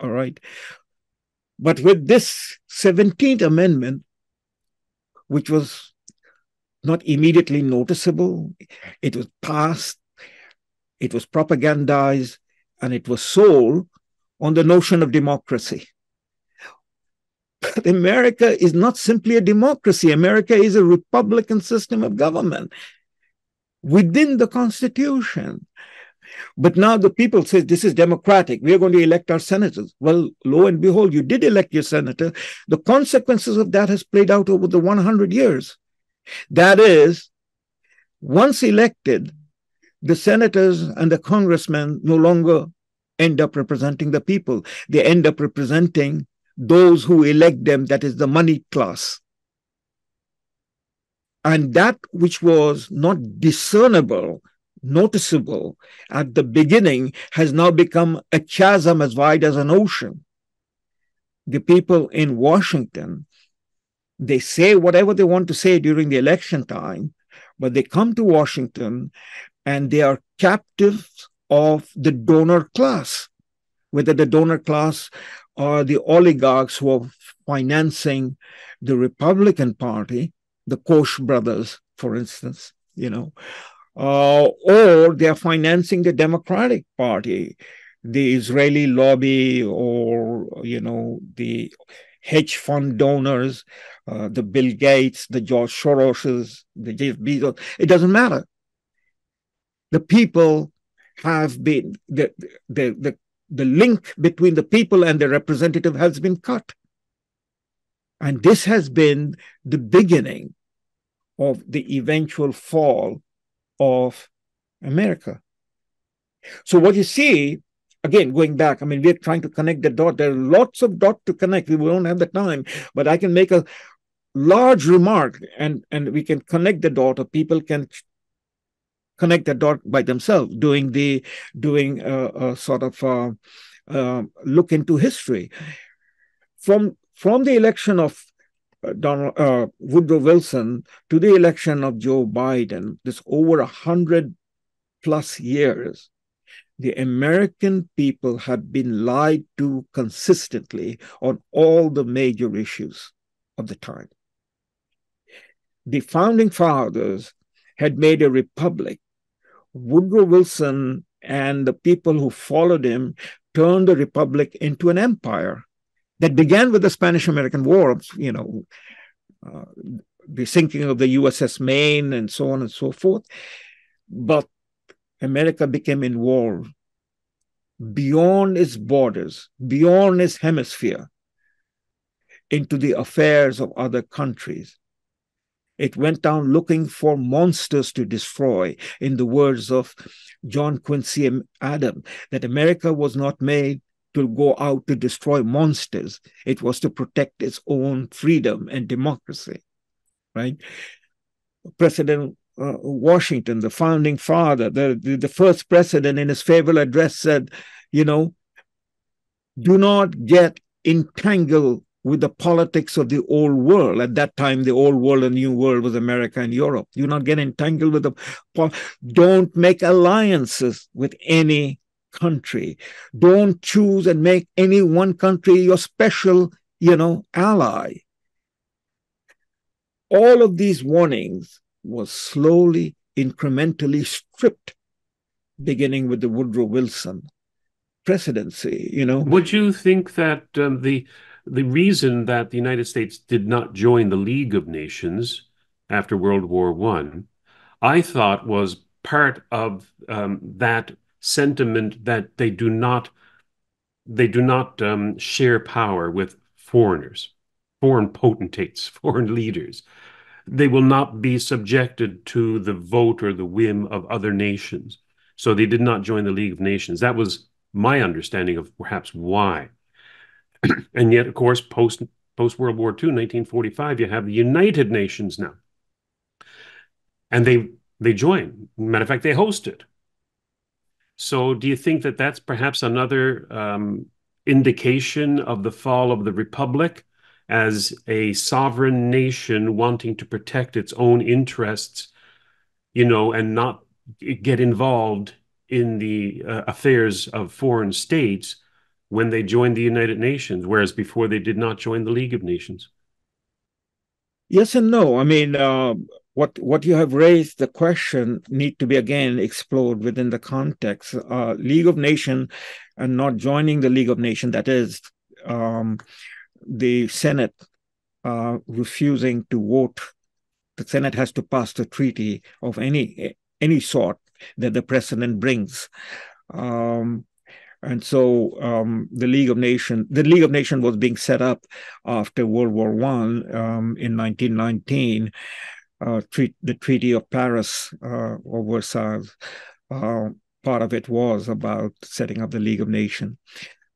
All right. But with this 17th Amendment, which was not immediately noticeable, it was passed, it was propagandized, and it was sold on the notion of democracy. But America is not simply a democracy. America is a republican system of government within the Constitution. But now the people say this is democratic. We are going to elect our senators. Well, lo and behold, you did elect your senator. The consequences of that has played out over the 100 years. That is, once elected, the senators and the congressmen no longer end up representing the people. They end up representing those who elect them, that is the money class. And that which was not discernible, noticeable at the beginning has now become a chasm as wide as an ocean. The people in Washington, they say whatever they want to say during the election time, but they come to Washington and they are captives of the donor class, whether the donor class are the oligarchs who are financing the Republican Party, the Koch brothers, for instance, you know, uh, or they are financing the Democratic Party, the Israeli lobby, or you know the hedge fund donors, uh, the Bill Gates, the George Soroses, the Jeff Bezos. It doesn't matter. The people have been the the the the link between the people and the representative has been cut. And this has been the beginning of the eventual fall of America. So, what you see, again, going back, I mean, we're trying to connect the dot. There are lots of dots to connect. We won't have the time, but I can make a large remark and, and we can connect the dot, or people can connect the dot by themselves, doing the doing a, a sort of uh, uh, look into history. From from the election of uh, Donald uh, Woodrow Wilson to the election of Joe Biden, this over a hundred plus years, the American people have been lied to consistently on all the major issues of the time. The founding fathers had made a republic Woodrow Wilson and the people who followed him turned the republic into an empire that began with the Spanish American War, you know, uh, the sinking of the USS Maine and so on and so forth. But America became involved beyond its borders, beyond its hemisphere, into the affairs of other countries. It went down looking for monsters to destroy, in the words of John Quincy Adams, that America was not made to go out to destroy monsters. It was to protect its own freedom and democracy, right? President uh, Washington, the founding father, the, the, the first president in his farewell address said, you know, do not get entangled with the politics of the old world. At that time, the old world and new world was America and Europe. Do not get entangled with the. Don't make alliances with any country. Don't choose and make any one country your special, you know, ally. All of these warnings was slowly, incrementally stripped, beginning with the Woodrow Wilson presidency. You know, would you think that um, the the reason that the United States did not join the League of Nations after World War One, I, I thought was part of um, that sentiment that they do not they do not um, share power with foreigners, foreign potentates, *laughs* foreign leaders. they will not be subjected to the vote or the whim of other nations. So they did not join the League of Nations. That was my understanding of perhaps why. *clears throat* and yet, of course, post post World War II, 1945, you have the United Nations now, and they they join. Matter of fact, they host it. So, do you think that that's perhaps another um, indication of the fall of the republic as a sovereign nation wanting to protect its own interests, you know, and not get involved in the uh, affairs of foreign states when they joined the United Nations, whereas before they did not join the League of Nations? Yes and no. I mean, uh, what what you have raised, the question need to be again explored within the context. Uh, League of Nations and not joining the League of Nations, that is, um, the Senate uh, refusing to vote. The Senate has to pass the treaty of any any sort that the president brings. Um, and so um, the League of Nations, the League of Nations was being set up after World War One um, in 1919. Uh, treat, the Treaty of Paris uh, or Versailles, uh, part of it was about setting up the League of Nations,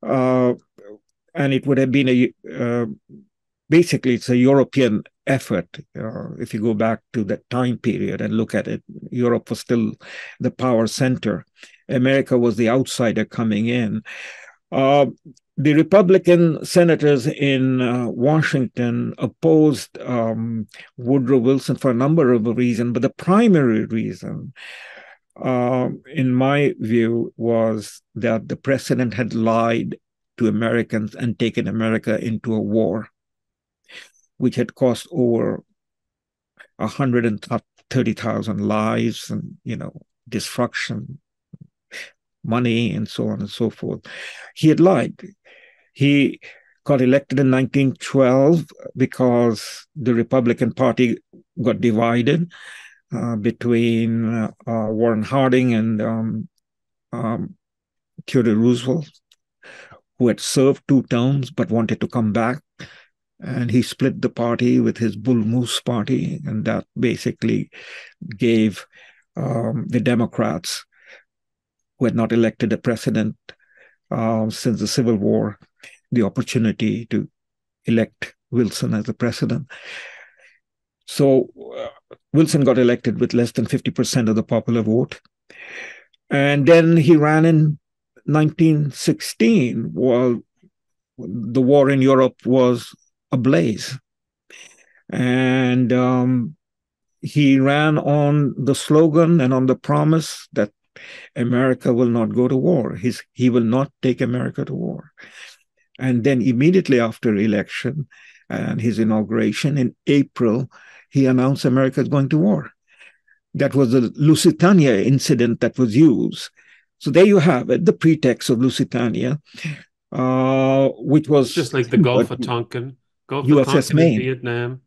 uh, and it would have been a uh, basically it's a European effort. Uh, if you go back to that time period and look at it, Europe was still the power center. America was the outsider coming in. Uh, the Republican senators in uh, Washington opposed um, Woodrow Wilson for a number of reasons, but the primary reason, uh, in my view, was that the president had lied to Americans and taken America into a war which had cost over 130,000 lives and, you know, destruction, money, and so on and so forth. He had lied. He got elected in 1912 because the Republican Party got divided uh, between uh, Warren Harding and um, um, Theodore Roosevelt, who had served two terms but wanted to come back and he split the party with his Bull Moose party, and that basically gave um, the Democrats, who had not elected a president uh, since the Civil War, the opportunity to elect Wilson as the president. So uh, Wilson got elected with less than 50% of the popular vote. And then he ran in 1916 while the war in Europe was ablaze. And um, he ran on the slogan and on the promise that America will not go to war. He's, he will not take America to war. And then immediately after election and his inauguration in April, he announced America is going to war. That was the Lusitania incident that was used. So there you have it, the pretext of Lusitania, uh, which was just like the Gulf of Tonkin. Gulf USS Maine. Vietnam.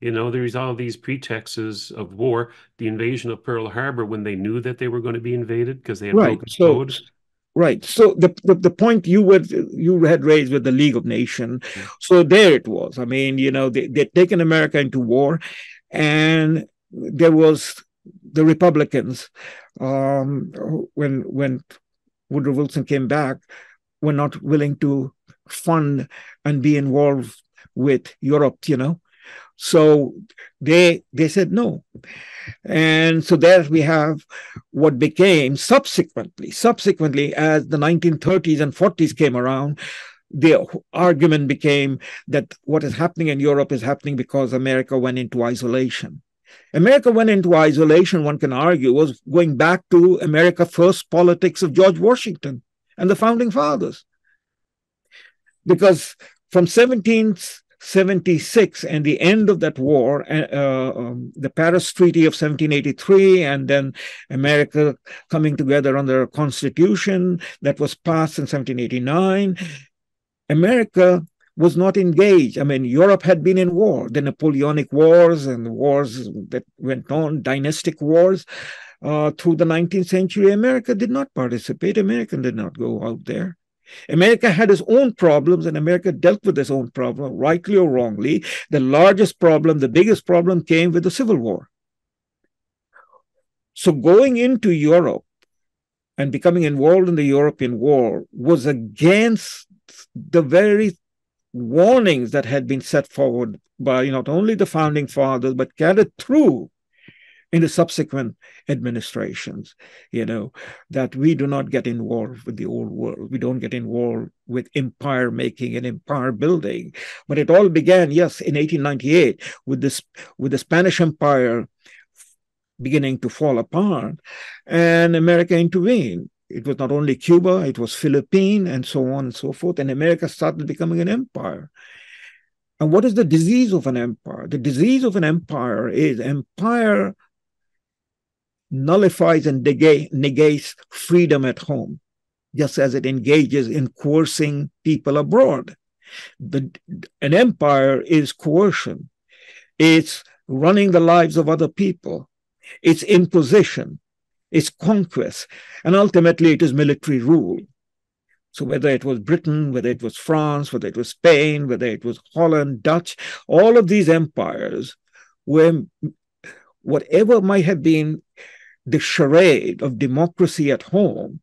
You know, there's all these pretexts of war. The invasion of Pearl Harbor when they knew that they were going to be invaded because they had right. broken so, code. Right. So the, the, the point you would you had raised with the League of Nations. Yeah. So there it was. I mean, you know, they, they'd taken America into war, and there was the Republicans um, when when Woodrow Wilson came back were not willing to fund and be involved with Europe, you know. So they they said no. And so there we have what became subsequently, subsequently as the 1930s and 40s came around, the argument became that what is happening in Europe is happening because America went into isolation. America went into isolation, one can argue, was going back to America first politics of George Washington and the founding fathers. Because from 1776 and the end of that war, uh, um, the Paris Treaty of 1783, and then America coming together under a constitution that was passed in 1789, America was not engaged. I mean, Europe had been in war, the Napoleonic Wars and the wars that went on, dynastic wars. Uh, through the 19th century, America did not participate. America did not go out there. America had its own problems and America dealt with its own problem, rightly or wrongly. The largest problem, the biggest problem came with the Civil War. So going into Europe and becoming involved in the European War was against the very warnings that had been set forward by not only the founding fathers, but carried through in the subsequent administrations, you know, that we do not get involved with the old world. We don't get involved with empire making and empire building. But it all began, yes, in 1898 with this with the Spanish Empire beginning to fall apart, and America intervened. It was not only Cuba, it was Philippines, and so on and so forth. And America started becoming an empire. And what is the disease of an empire? The disease of an empire is empire nullifies and negates freedom at home, just as it engages in coercing people abroad. The, an empire is coercion. It's running the lives of other people. It's imposition. It's conquest. And ultimately, it is military rule. So whether it was Britain, whether it was France, whether it was Spain, whether it was Holland, Dutch, all of these empires were whatever might have been the charade of democracy at home.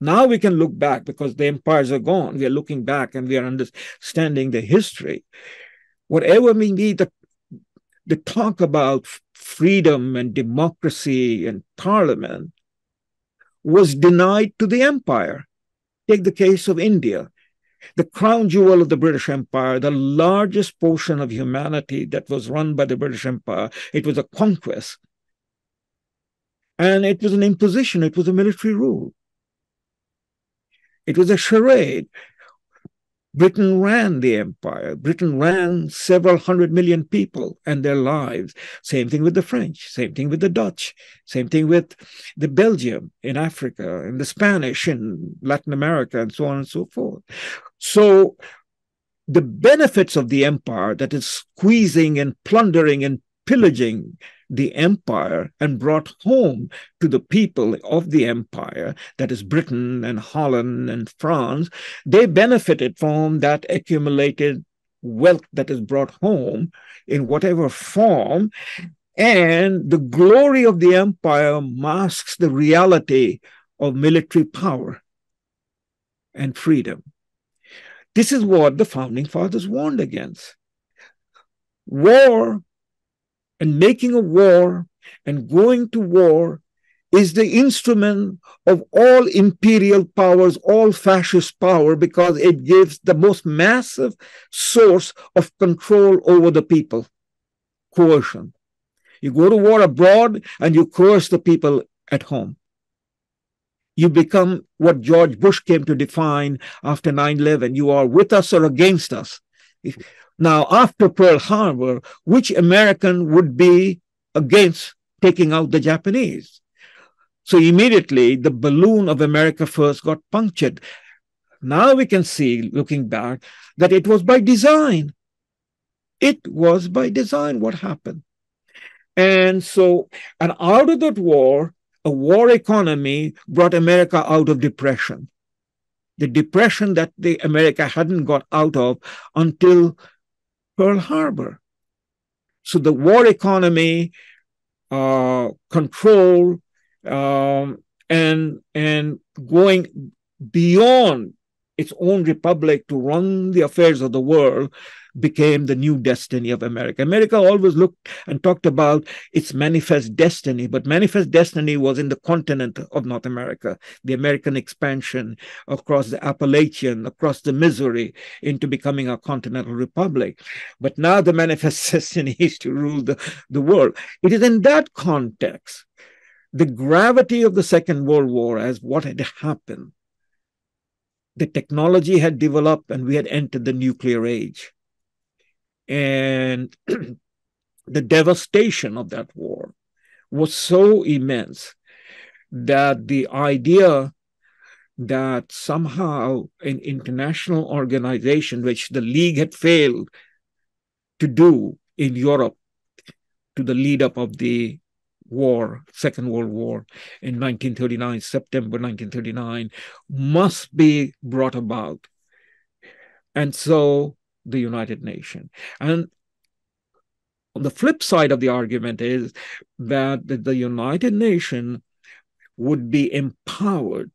Now we can look back because the empires are gone. We are looking back and we are understanding the history. Whatever may be the, the talk about freedom and democracy and parliament was denied to the empire. Take the case of India, the crown jewel of the British Empire, the largest portion of humanity that was run by the British Empire. It was a conquest and it was an imposition, it was a military rule. It was a charade. Britain ran the empire. Britain ran several hundred million people and their lives. Same thing with the French, same thing with the Dutch, same thing with the Belgium in Africa, and the Spanish in Latin America, and so on and so forth. So the benefits of the empire that is squeezing and plundering and pillaging the empire and brought home to the people of the empire, that is Britain and Holland and France, they benefited from that accumulated wealth that is brought home in whatever form. And the glory of the empire masks the reality of military power and freedom. This is what the founding fathers warned against. War and making a war and going to war is the instrument of all imperial powers, all fascist power, because it gives the most massive source of control over the people coercion. You go to war abroad and you coerce the people at home. You become what George Bush came to define after 9 11. You are with us or against us. Now, after Pearl Harbor, which American would be against taking out the Japanese? So immediately the balloon of America First got punctured. Now we can see, looking back, that it was by design. It was by design what happened. And so, and out of that war, a war economy brought America out of depression. The depression that the America hadn't got out of until Pearl Harbor. So the war economy, uh, control, um, and and going beyond its own republic to run the affairs of the world became the new destiny of America. America always looked and talked about its manifest destiny, but manifest destiny was in the continent of North America, the American expansion across the Appalachian, across the Missouri, into becoming a continental republic. But now the manifest *laughs* destiny is to rule the, the world. It is in that context the gravity of the Second World War as what had happened the technology had developed and we had entered the nuclear age. And *clears throat* the devastation of that war was so immense that the idea that somehow an international organization, which the League had failed to do in Europe to the lead up of the war, Second World War in 1939, September 1939, must be brought about. And so the United Nations. And the flip side of the argument is that the United Nations would be empowered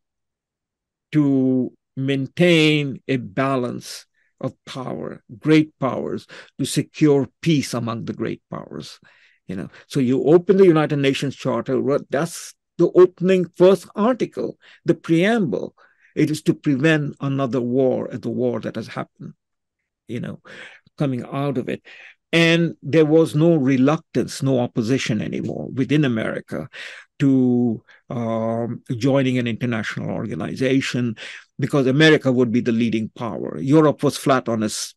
to maintain a balance of power, great powers, to secure peace among the great powers. You know, so you open the United Nations Charter. That's the opening first article, the preamble. It is to prevent another war at the war that has happened. You know, coming out of it. And there was no reluctance, no opposition anymore within America to um, joining an international organization because America would be the leading power. Europe was flat on its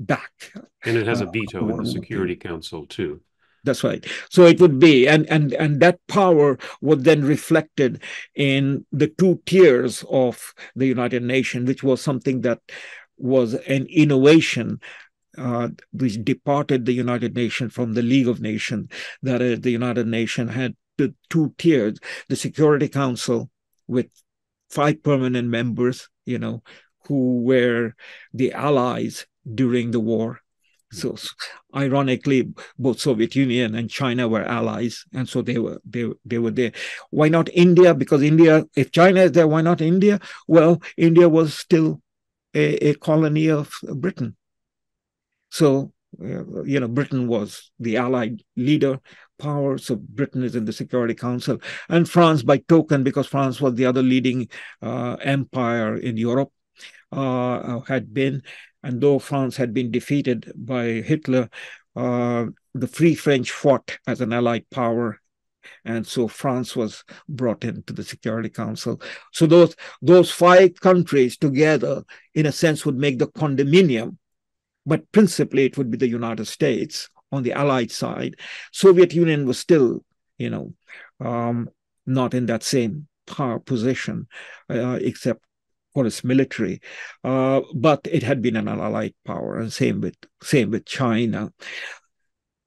back. And it has a uh, veto uh, in the Security Council too. That's right. So it would be, and and and that power would then reflected in the two tiers of the United Nations, which was something that was an innovation uh, which departed the United Nations from the League of Nations. That is, the United Nations had the two tiers: the Security Council with five permanent members, you know, who were the allies during the war, so ironically, both Soviet Union and China were allies, and so they were they they were there. Why not India? Because India, if China is there, why not India? Well, India was still a, a colony of Britain, so uh, you know Britain was the allied leader power. So Britain is in the Security Council, and France by token, because France was the other leading uh, empire in Europe, uh, had been and though France had been defeated by Hitler, uh, the Free French fought as an allied power and so France was brought into the Security Council. So those those five countries together, in a sense, would make the condominium, but principally it would be the United States on the Allied side. Soviet Union was still, you know, um, not in that same power position, uh, except for its military, uh, but it had been an allied power, and same with same with China.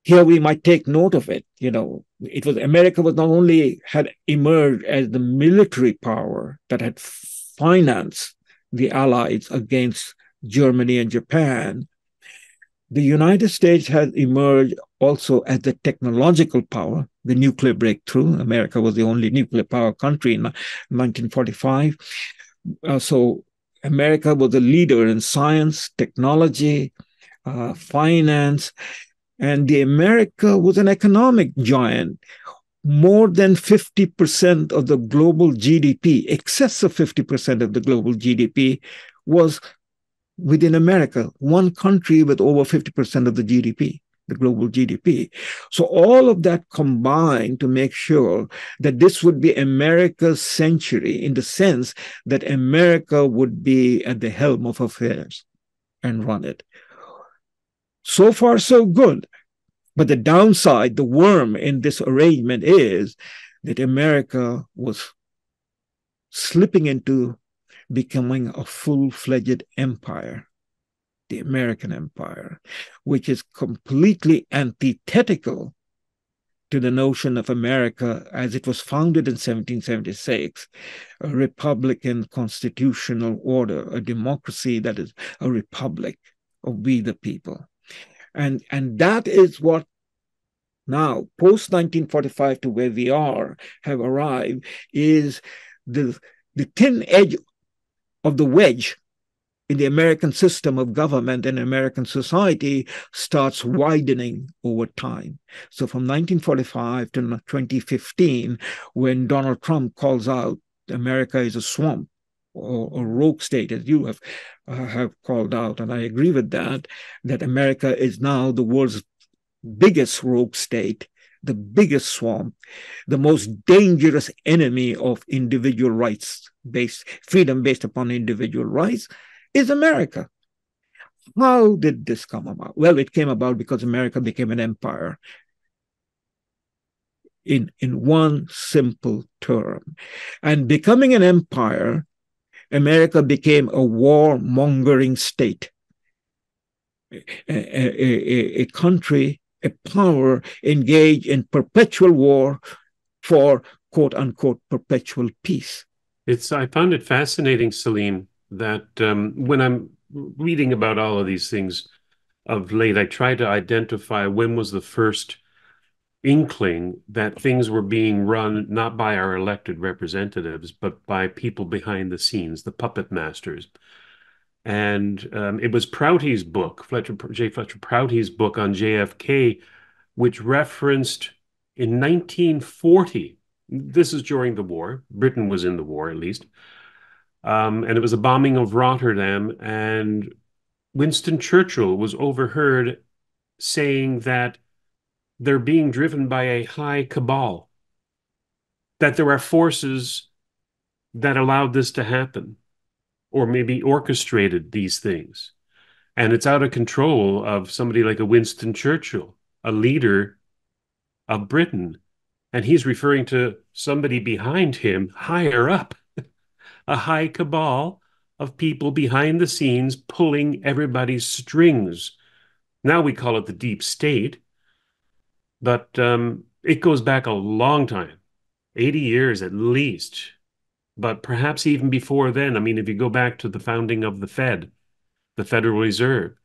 Here we might take note of it. You know, it was America was not only had emerged as the military power that had financed the Allies against Germany and Japan, the United States had emerged also as the technological power, the nuclear breakthrough. America was the only nuclear power country in 1945 uh, so America was a leader in science, technology, uh, finance, and the America was an economic giant. More than 50% of the global GDP, excess of 50% of the global GDP, was within America, one country with over 50% of the GDP the global GDP. So all of that combined to make sure that this would be America's century in the sense that America would be at the helm of affairs and run it. So far, so good. But the downside, the worm in this arrangement is that America was slipping into becoming a full fledged empire the American empire, which is completely antithetical to the notion of America as it was founded in 1776, a republican constitutional order, a democracy that is a republic of we the people. And, and that is what now, post 1945 to where we are, have arrived, is the, the thin edge of the wedge in the American system of government and American society starts widening over time. So from 1945 to 2015, when Donald Trump calls out America is a swamp or, or rogue state, as you have uh, have called out, and I agree with that, that America is now the world's biggest rogue state the biggest swamp, the most dangerous enemy of individual rights based freedom based upon individual rights, is America. How did this come about? Well, it came about because America became an empire. In, in one simple term. And becoming an empire, America became a warmongering state, a, a, a, country a power engaged in perpetual war for quote unquote perpetual peace. It's I found it fascinating, Salim, that um, when I'm reading about all of these things of late, I try to identify when was the first inkling that things were being run not by our elected representatives, but by people behind the scenes, the puppet masters. And um, it was Prouty's book, Fletcher J. Fletcher Prouty's book on JFK, which referenced in 1940. This is during the war. Britain was in the war, at least. Um, and it was a bombing of Rotterdam. And Winston Churchill was overheard saying that they're being driven by a high cabal, that there are forces that allowed this to happen or maybe orchestrated these things. And it's out of control of somebody like a Winston Churchill, a leader of Britain. And he's referring to somebody behind him higher up, *laughs* a high cabal of people behind the scenes pulling everybody's strings. Now we call it the deep state, but um, it goes back a long time 80 years at least but perhaps even before then. I mean, if you go back to the founding of the Fed, the Federal Reserve,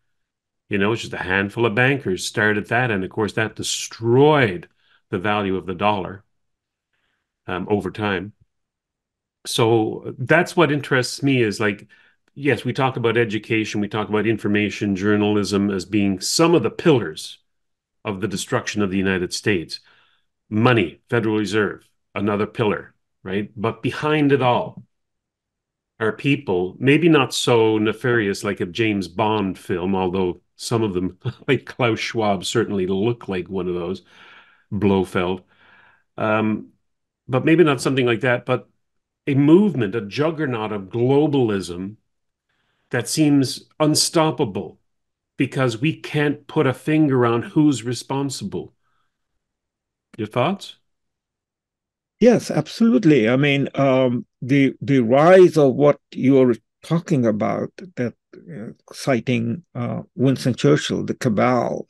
you know, it's just a handful of bankers started that. And of course, that destroyed the value of the dollar um, over time. So that's what interests me is like, yes, we talk about education, we talk about information journalism as being some of the pillars of the destruction of the United States. Money, Federal Reserve, another pillar right? But behind it all are people, maybe not so nefarious like a James Bond film, although some of them, *laughs* like Klaus Schwab, certainly look like one of those, Blofeld. Um, but maybe not something like that, but a movement, a juggernaut of globalism that seems unstoppable because we can't put a finger on who's responsible. Your thoughts? Yes, absolutely. I mean, um, the the rise of what you're talking about, that uh, citing uh, Winston Churchill, the cabal,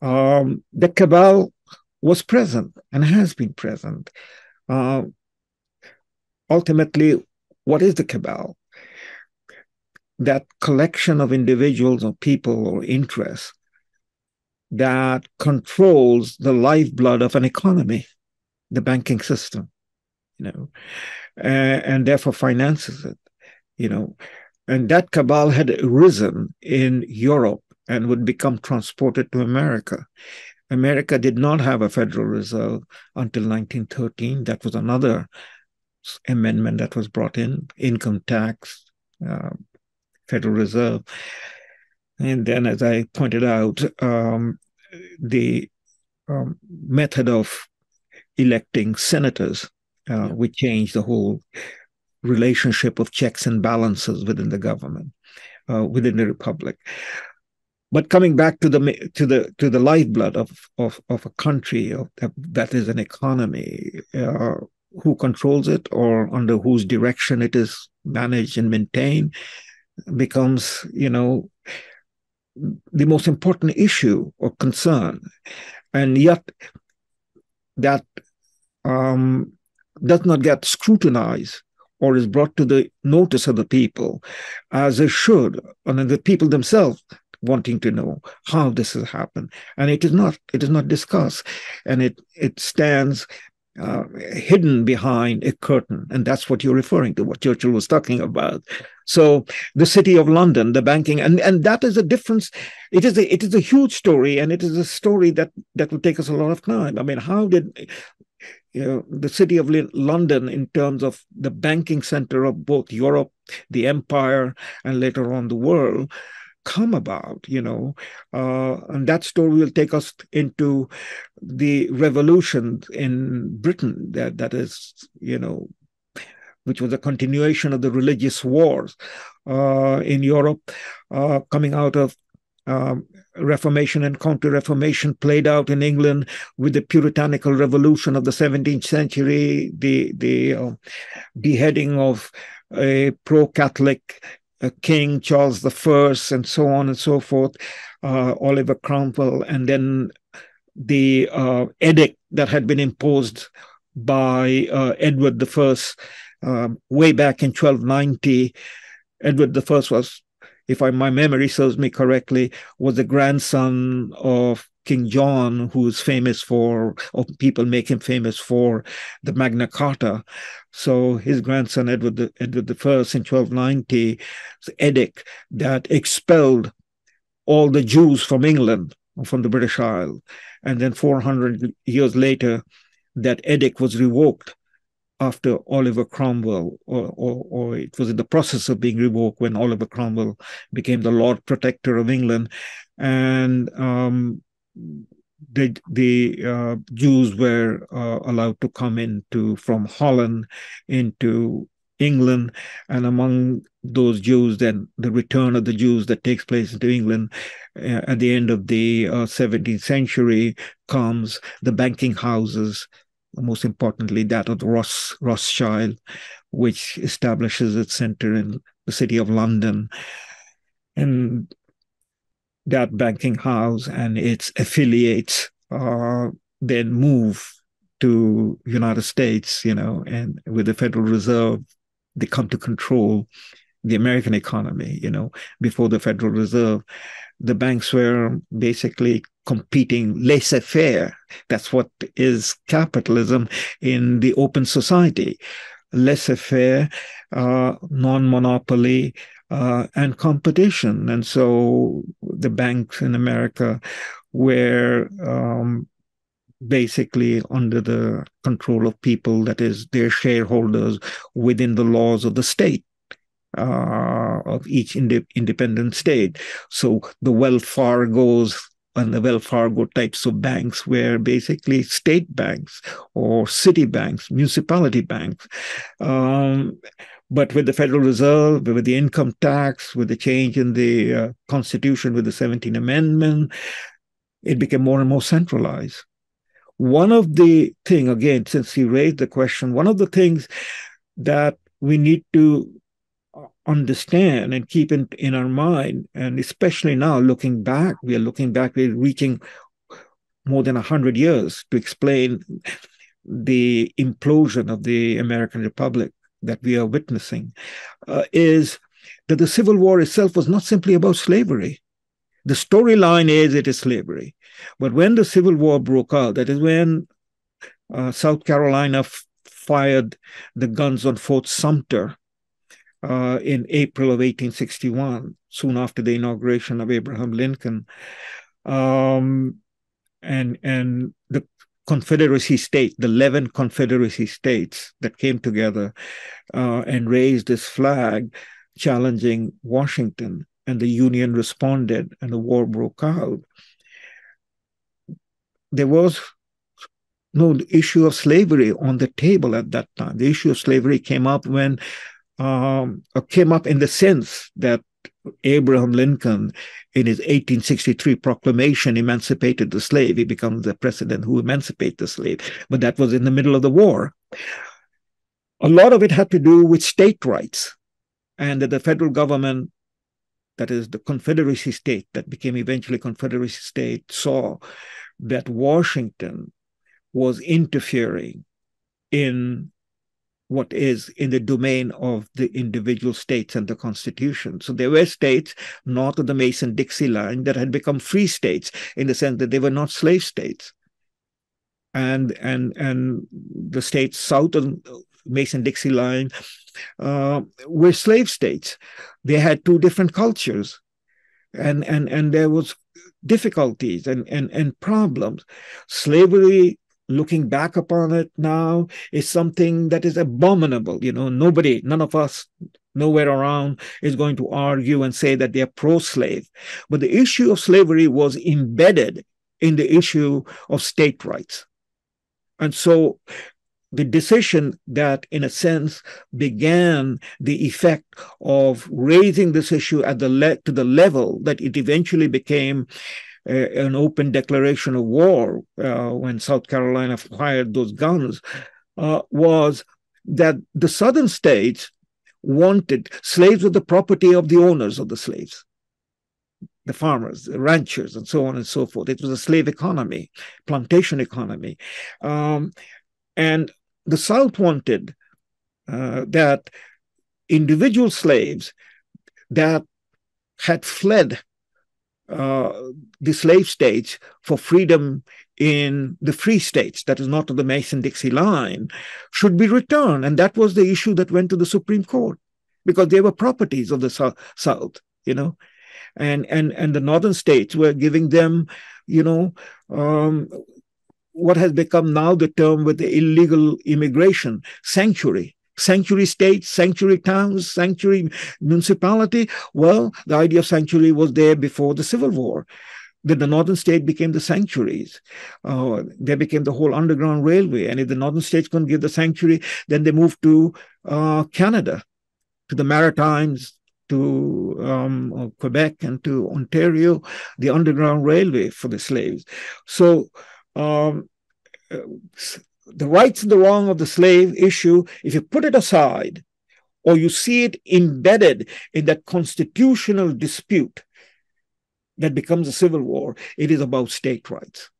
um, the cabal was present and has been present. Uh, ultimately, what is the cabal? That collection of individuals or people or interests that controls the lifeblood of an economy the banking system, you know, uh, and therefore finances it, you know. And that cabal had arisen in Europe and would become transported to America. America did not have a Federal Reserve until 1913. That was another amendment that was brought in income tax, uh, Federal Reserve. And then, as I pointed out, um, the um, method of electing senators, uh, yeah. we changed the whole relationship of checks and balances within the government, uh, within the republic. But coming back to the to the to the lifeblood of of, of a country of, that is an economy, uh, who controls it or under whose direction it is managed and maintained, becomes you know the most important issue or concern, and yet that um, does not get scrutinized or is brought to the notice of the people as it should, and the people themselves wanting to know how this has happened. And it is not, it is not discussed. And it it stands uh, hidden behind a curtain. And that's what you're referring to, what Churchill was talking about. So the city of London, the banking, and, and that is a difference. It is a it is a huge story, and it is a story that that will take us a lot of time. I mean, how did you know, the city of London in terms of the banking center of both Europe, the empire, and later on the world come about, you know. Uh, and that story will take us into the revolution in Britain, that, that is, you know, which was a continuation of the religious wars uh, in Europe, uh, coming out of um, Reformation and Counter Reformation played out in England with the Puritanical Revolution of the 17th century, the the uh, beheading of a pro-Catholic King Charles I, and so on and so forth, uh, Oliver Cromwell, and then the uh, edict that had been imposed by uh, Edward I um, way back in 1290. Edward I was, if I, my memory serves me correctly, was the grandson of King John, who's famous for, or people make him famous for the Magna Carta. So his grandson, Edward, the, Edward I, in 1290, the edict that expelled all the Jews from England, from the British Isles. And then 400 years later, that edict was revoked after Oliver Cromwell, or, or, or, it was in the process of being revoked when Oliver Cromwell became the Lord Protector of England. And um, the the uh, Jews were uh, allowed to come into from Holland into England, and among those Jews, then the return of the Jews that takes place into England uh, at the end of the uh, 17th century comes the banking houses, most importantly that of the Ross, Rothschild, which establishes its center in the city of London. And that banking house and its affiliates uh, then move to United States, you know, and with the Federal Reserve, they come to control the American economy, you know, before the Federal Reserve. The banks were basically competing laissez-faire. That's what is capitalism in the open society. Laissez-faire, uh, non-monopoly, uh, and competition. And so the banks in America were um, basically under the control of people, that is, their shareholders within the laws of the state. Uh, of each ind- independent state. So the Wells Fargo's and the Wells Fargo types of banks were basically state banks or city banks, municipality banks. Um, but with the Federal Reserve, with the income tax, with the change in the uh, Constitution, with the 17th Amendment, it became more and more centralized. One of the thing, again, since he raised the question, one of the things that we need to uh, understand and keep in, in our mind, and especially now looking back, we are looking back, we're reaching more than 100 years to explain the implosion of the American Republic that we are witnessing uh, is that the Civil War itself was not simply about slavery. The storyline is it is slavery. But when the Civil War broke out, that is when uh, South Carolina f- fired the guns on Fort Sumter uh, in April of 1861, soon after the inauguration of Abraham Lincoln. Um, and and the Confederacy state, the 11 Confederacy states that came together uh, and raised this flag challenging Washington, and the Union responded, and the war broke out. There was no issue of slavery on the table at that time. The issue of slavery came up when um, came up in the sense that Abraham Lincoln, in his 1863 proclamation, emancipated the slave. He becomes the president who emancipated the slave. But that was in the middle of the war. A lot of it had to do with state rights, and that the federal government, that is the Confederacy state that became eventually Confederacy state, saw that Washington was interfering in what is in the domain of the individual states and the Constitution. So there were states north of the Mason Dixie line that had become free states in the sense that they were not slave states. And and and the states south of Mason Dixie line uh, were slave states. They had two different cultures. And and and there was difficulties and, and, and problems. Slavery looking back upon it now is something that is abominable. You know, nobody, none of us, nowhere around is going to argue and say that they're pro slave. But the issue of slavery was embedded in the issue of state rights. And so the decision that, in a sense, began the effect of raising this issue at the le- to the level that it eventually became an open declaration of war uh, when South Carolina fired those guns uh, was that the southern states wanted slaves were the property of the owners of the slaves. the farmers, the ranchers, and so on and so forth. It was a slave economy, plantation economy. Um, and the South wanted uh, that individual slaves that had fled uh, the slave states for freedom in the free states, that is not to the Mason Dixie line, should be returned. And that was the issue that went to the Supreme Court because they were properties of the South, you know. And, and, and the northern states were giving them, you know, um, what has become now the term with the illegal immigration sanctuary sanctuary states, sanctuary towns, sanctuary municipality. Well, the idea of sanctuary was there before the Civil War. Then the northern state became the sanctuaries. Uh, they became the whole underground railway. And if the northern states couldn't give the sanctuary, then they moved to uh, Canada, to the Maritimes, to um, Quebec, and to Ontario, the underground railway for the slaves. So um, the rights and the wrong of the slave issue, if you put it aside, or you see it embedded in that constitutional dispute that becomes a civil war, it is about state rights.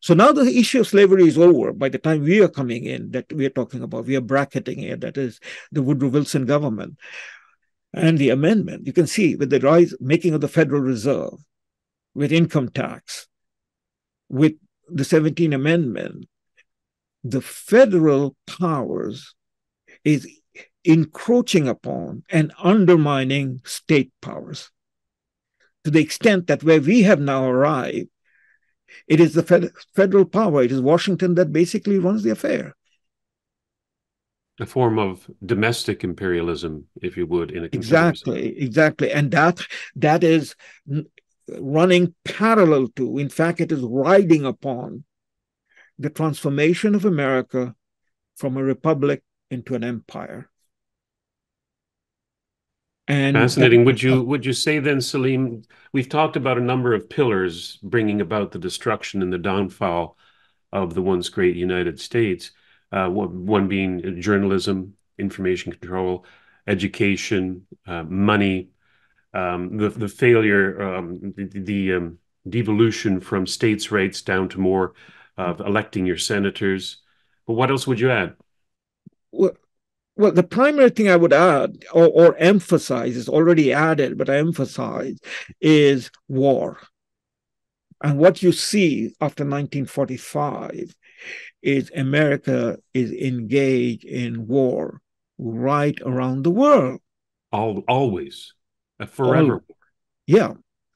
So now the issue of slavery is over. By the time we are coming in, that we are talking about, we are bracketing it, that is the Woodrow Wilson government and the amendment. You can see with the rise, making of the Federal Reserve, with income tax, with the 17th Amendment, the federal powers is encroaching upon and undermining state powers. To the extent that where we have now arrived, it is the fed- federal power, it is Washington that basically runs the affair. A form of domestic imperialism, if you would, in a exactly, exactly, and that that is running parallel to, in fact, it is riding upon the transformation of America from a republic into an empire. And Fascinating. would you would you say then, Salim? We've talked about a number of pillars bringing about the destruction and the downfall of the once great United States. Uh, one being journalism, information control, education, uh, money, um, the the failure, um, the, the um, devolution from states' rights down to more of electing your senators. But what else would you add? Well, well, the primary thing I would add or, or emphasize is already added, but I emphasize is war. And what you see after 1945 is America is engaged in war right around the world. All, always, a forever All, war. Yeah,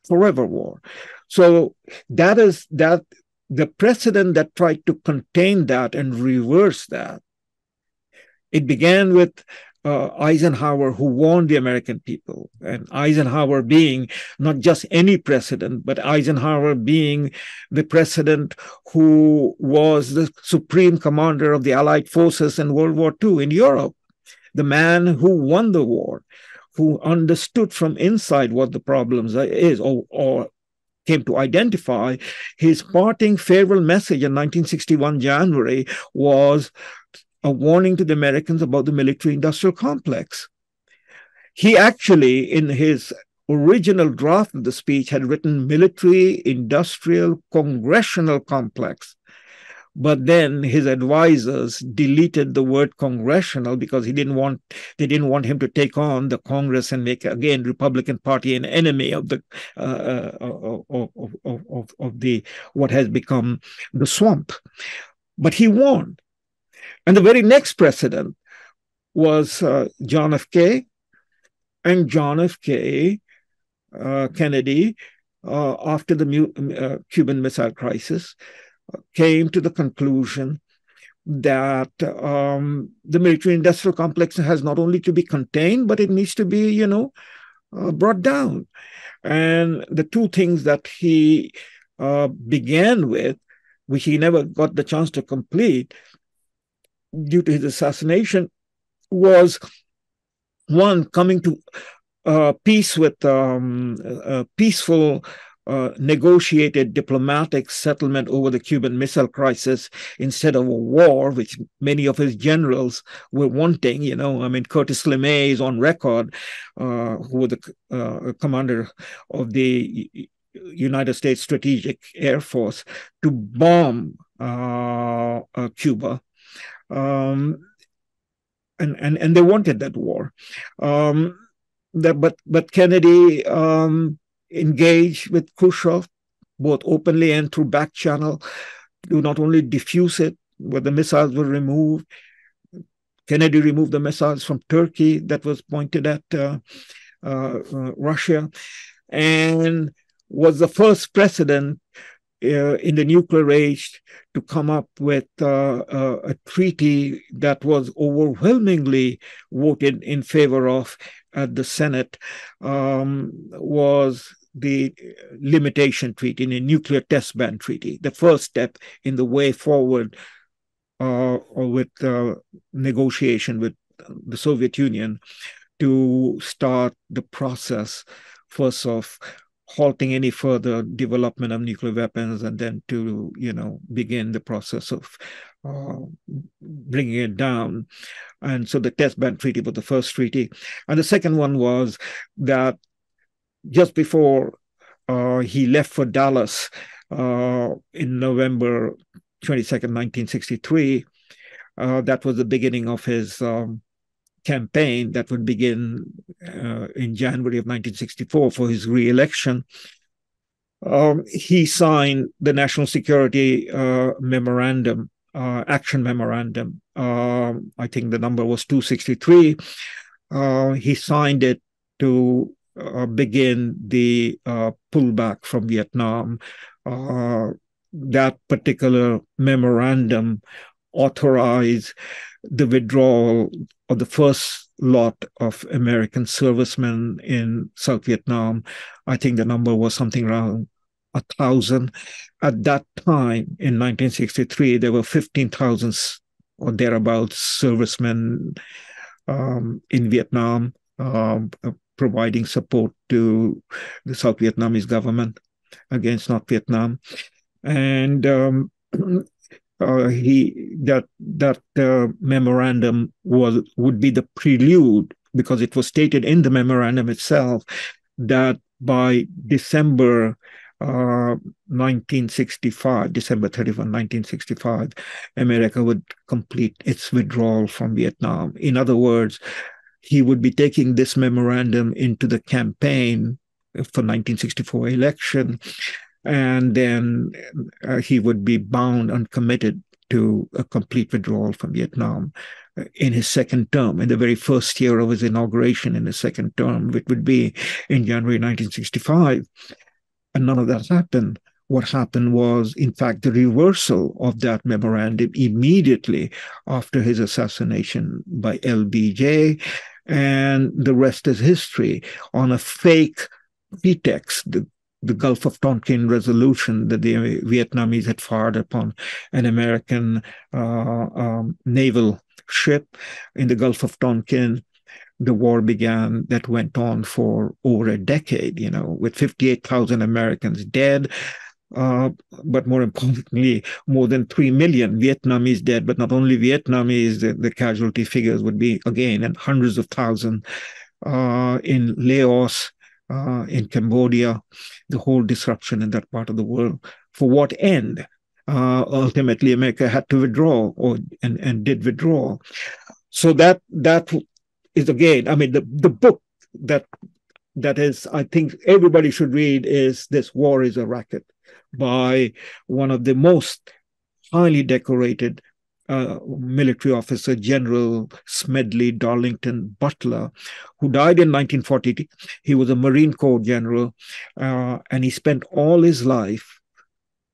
forever war. So that is that the president that tried to contain that and reverse that. It began with uh, Eisenhower, who warned the American people, and Eisenhower being not just any president, but Eisenhower being the president who was the supreme commander of the Allied forces in World War II in Europe, the man who won the war, who understood from inside what the problems is, or, or came to identify, his parting farewell message in 1961 January was a warning to the Americans about the military industrial complex. He actually, in his original draft of the speech, had written military industrial congressional complex. But then his advisors deleted the word congressional because he didn't want they didn't want him to take on the Congress and make again Republican Party an enemy of the uh, uh of, of, of, of the what has become the swamp. But he won. And the very next president was uh, John F. K. And John F. K. Uh, Kennedy, uh, after the uh, Cuban Missile Crisis, came to the conclusion that um, the military industrial complex has not only to be contained, but it needs to be, you know, uh, brought down. And the two things that he uh, began with, which he never got the chance to complete due to his assassination, was one coming to uh, peace with um, peaceful uh, negotiated diplomatic settlement over the Cuban Missile Crisis instead of a war, which many of his generals were wanting. You know, I mean, Curtis LeMay is on record, uh, who was the uh, commander of the United States Strategic Air Force, to bomb uh, uh, Cuba. Um, and, and, and they wanted that war. Um, that, but, but Kennedy um, engage with Khrushchev, both openly and through back channel, to not only diffuse it, where the missiles were removed. Kennedy removed the missiles from Turkey that was pointed at uh, uh, uh, Russia, and was the first president uh, in the nuclear age to come up with uh, uh, a treaty that was overwhelmingly voted in favor of at the Senate um, was the limitation treaty, the nuclear test ban treaty, the first step in the way forward uh, with uh, negotiation with the Soviet Union to start the process first of halting any further development of nuclear weapons and then to you know begin the process of uh, bringing it down. And so the test ban treaty was the first treaty. And the second one was that just before uh, he left for Dallas uh, in November 22nd, 1963. Uh, that was the beginning of his um, campaign that would begin uh, in January of 1964 for his re-election. Um, he signed the National Security uh, Memorandum, uh, Action Memorandum. Um, I think the number was 263. he signed it to begin the uh, pullback from Vietnam. Uh, that particular memorandum authorized the withdrawal of the first lot of American servicemen in South Vietnam. I think the number was something around a thousand. At that time, in 1963, there were 15,000 or thereabouts servicemen um, in Vietnam. Um, providing support to the South Vietnamese government against North Vietnam, and um, *clears throat* uh, he that that uh, memorandum was would be the prelude because it was stated in the memorandum itself that by December uh, 1965, December 31, 1965, America would complete its withdrawal from Vietnam. In other words, he would be taking this memorandum into the campaign for 1964 election, and then uh, he would be bound and committed to a complete withdrawal from Vietnam uh, in his second term, in the very first year of his inauguration in his second term, which would be in January 1965. And none of that happened. What happened was, in fact, the reversal of that memorandum immediately after his assassination by LBJ and the rest is history on a fake pretext. The, the Gulf of Tonkin resolution that the Vietnamese had fired upon an American uh, um, naval ship in the Gulf of Tonkin. The war began that went on for over a decade, you know, with 58,000 Americans dead, uh, but more importantly, more than 3 million Vietnamese dead. But not only Vietnamese, the, the casualty figures would be again and hundreds of thousands uh, in Laos, uh, in Cambodia, the whole disruption in that part of the world. For what end? Uh, ultimately, America had to withdraw, or and, and did withdraw. So that that is again, I mean, the the book that that is, I think everybody should read is "This War Is a Racket." By one of the most highly decorated uh, military officer, General Smedley Darlington Butler, who died in 1940. He was a Marine Corps general, uh, and he spent all his life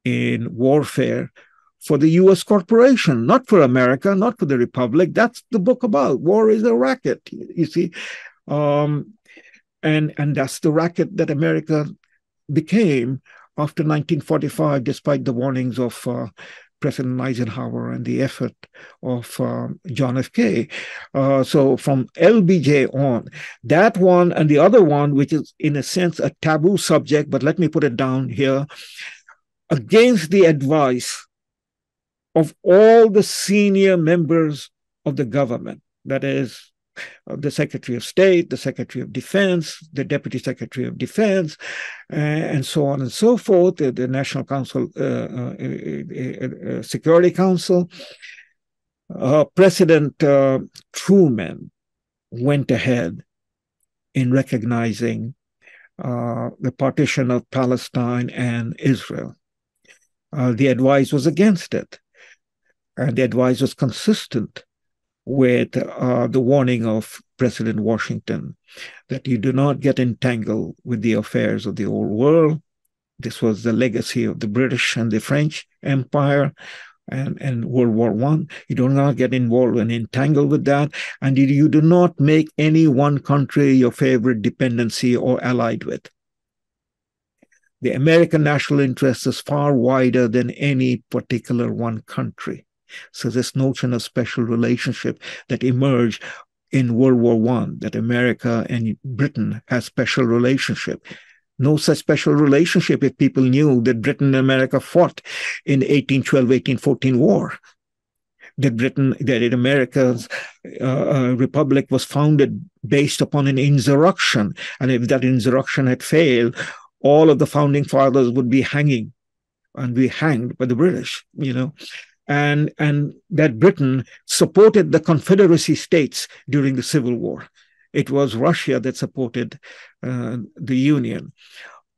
in warfare for the U.S. corporation, not for America, not for the Republic. That's the book about. War is a racket, you see. Um, and, and that's the racket that America became after 1945, despite the warnings of uh, President Eisenhower and the effort of um, John F. K. Uh, so from LBJ on, that one and the other one, which is in a sense a taboo subject, but let me put it down here, against the advice of all the senior members of the government, that is, uh, the Secretary of State, the Secretary of Defense, the Deputy Secretary of Defense, uh, and so on and so forth, the, the National Council, uh, uh, uh, uh Security Council. President Truman went ahead in recognizing the partition of Palestine and Israel. the advice was against it, and the advice was consistent with uh, the warning of President Washington that you do not get entangled with the affairs of the old world. This was the legacy of the British and the French Empire and, and World War One. You do not get involved and entangled with that, and you do not make any one country your favorite dependency or allied with. The American national interest is far wider than any particular one country. So this notion of special relationship that emerged in World War One, that America and Britain has special relationship. No such special relationship if people knew that Britain and America fought in 1812, 1814 war. That Britain, that America's uh, uh, republic was founded based upon an insurrection. And if that insurrection had failed, all of the founding fathers would be hanging and be hanged by the British, you know and, and that Britain supported the Confederacy states during the Civil War. It was Russia that supported uh, the Union.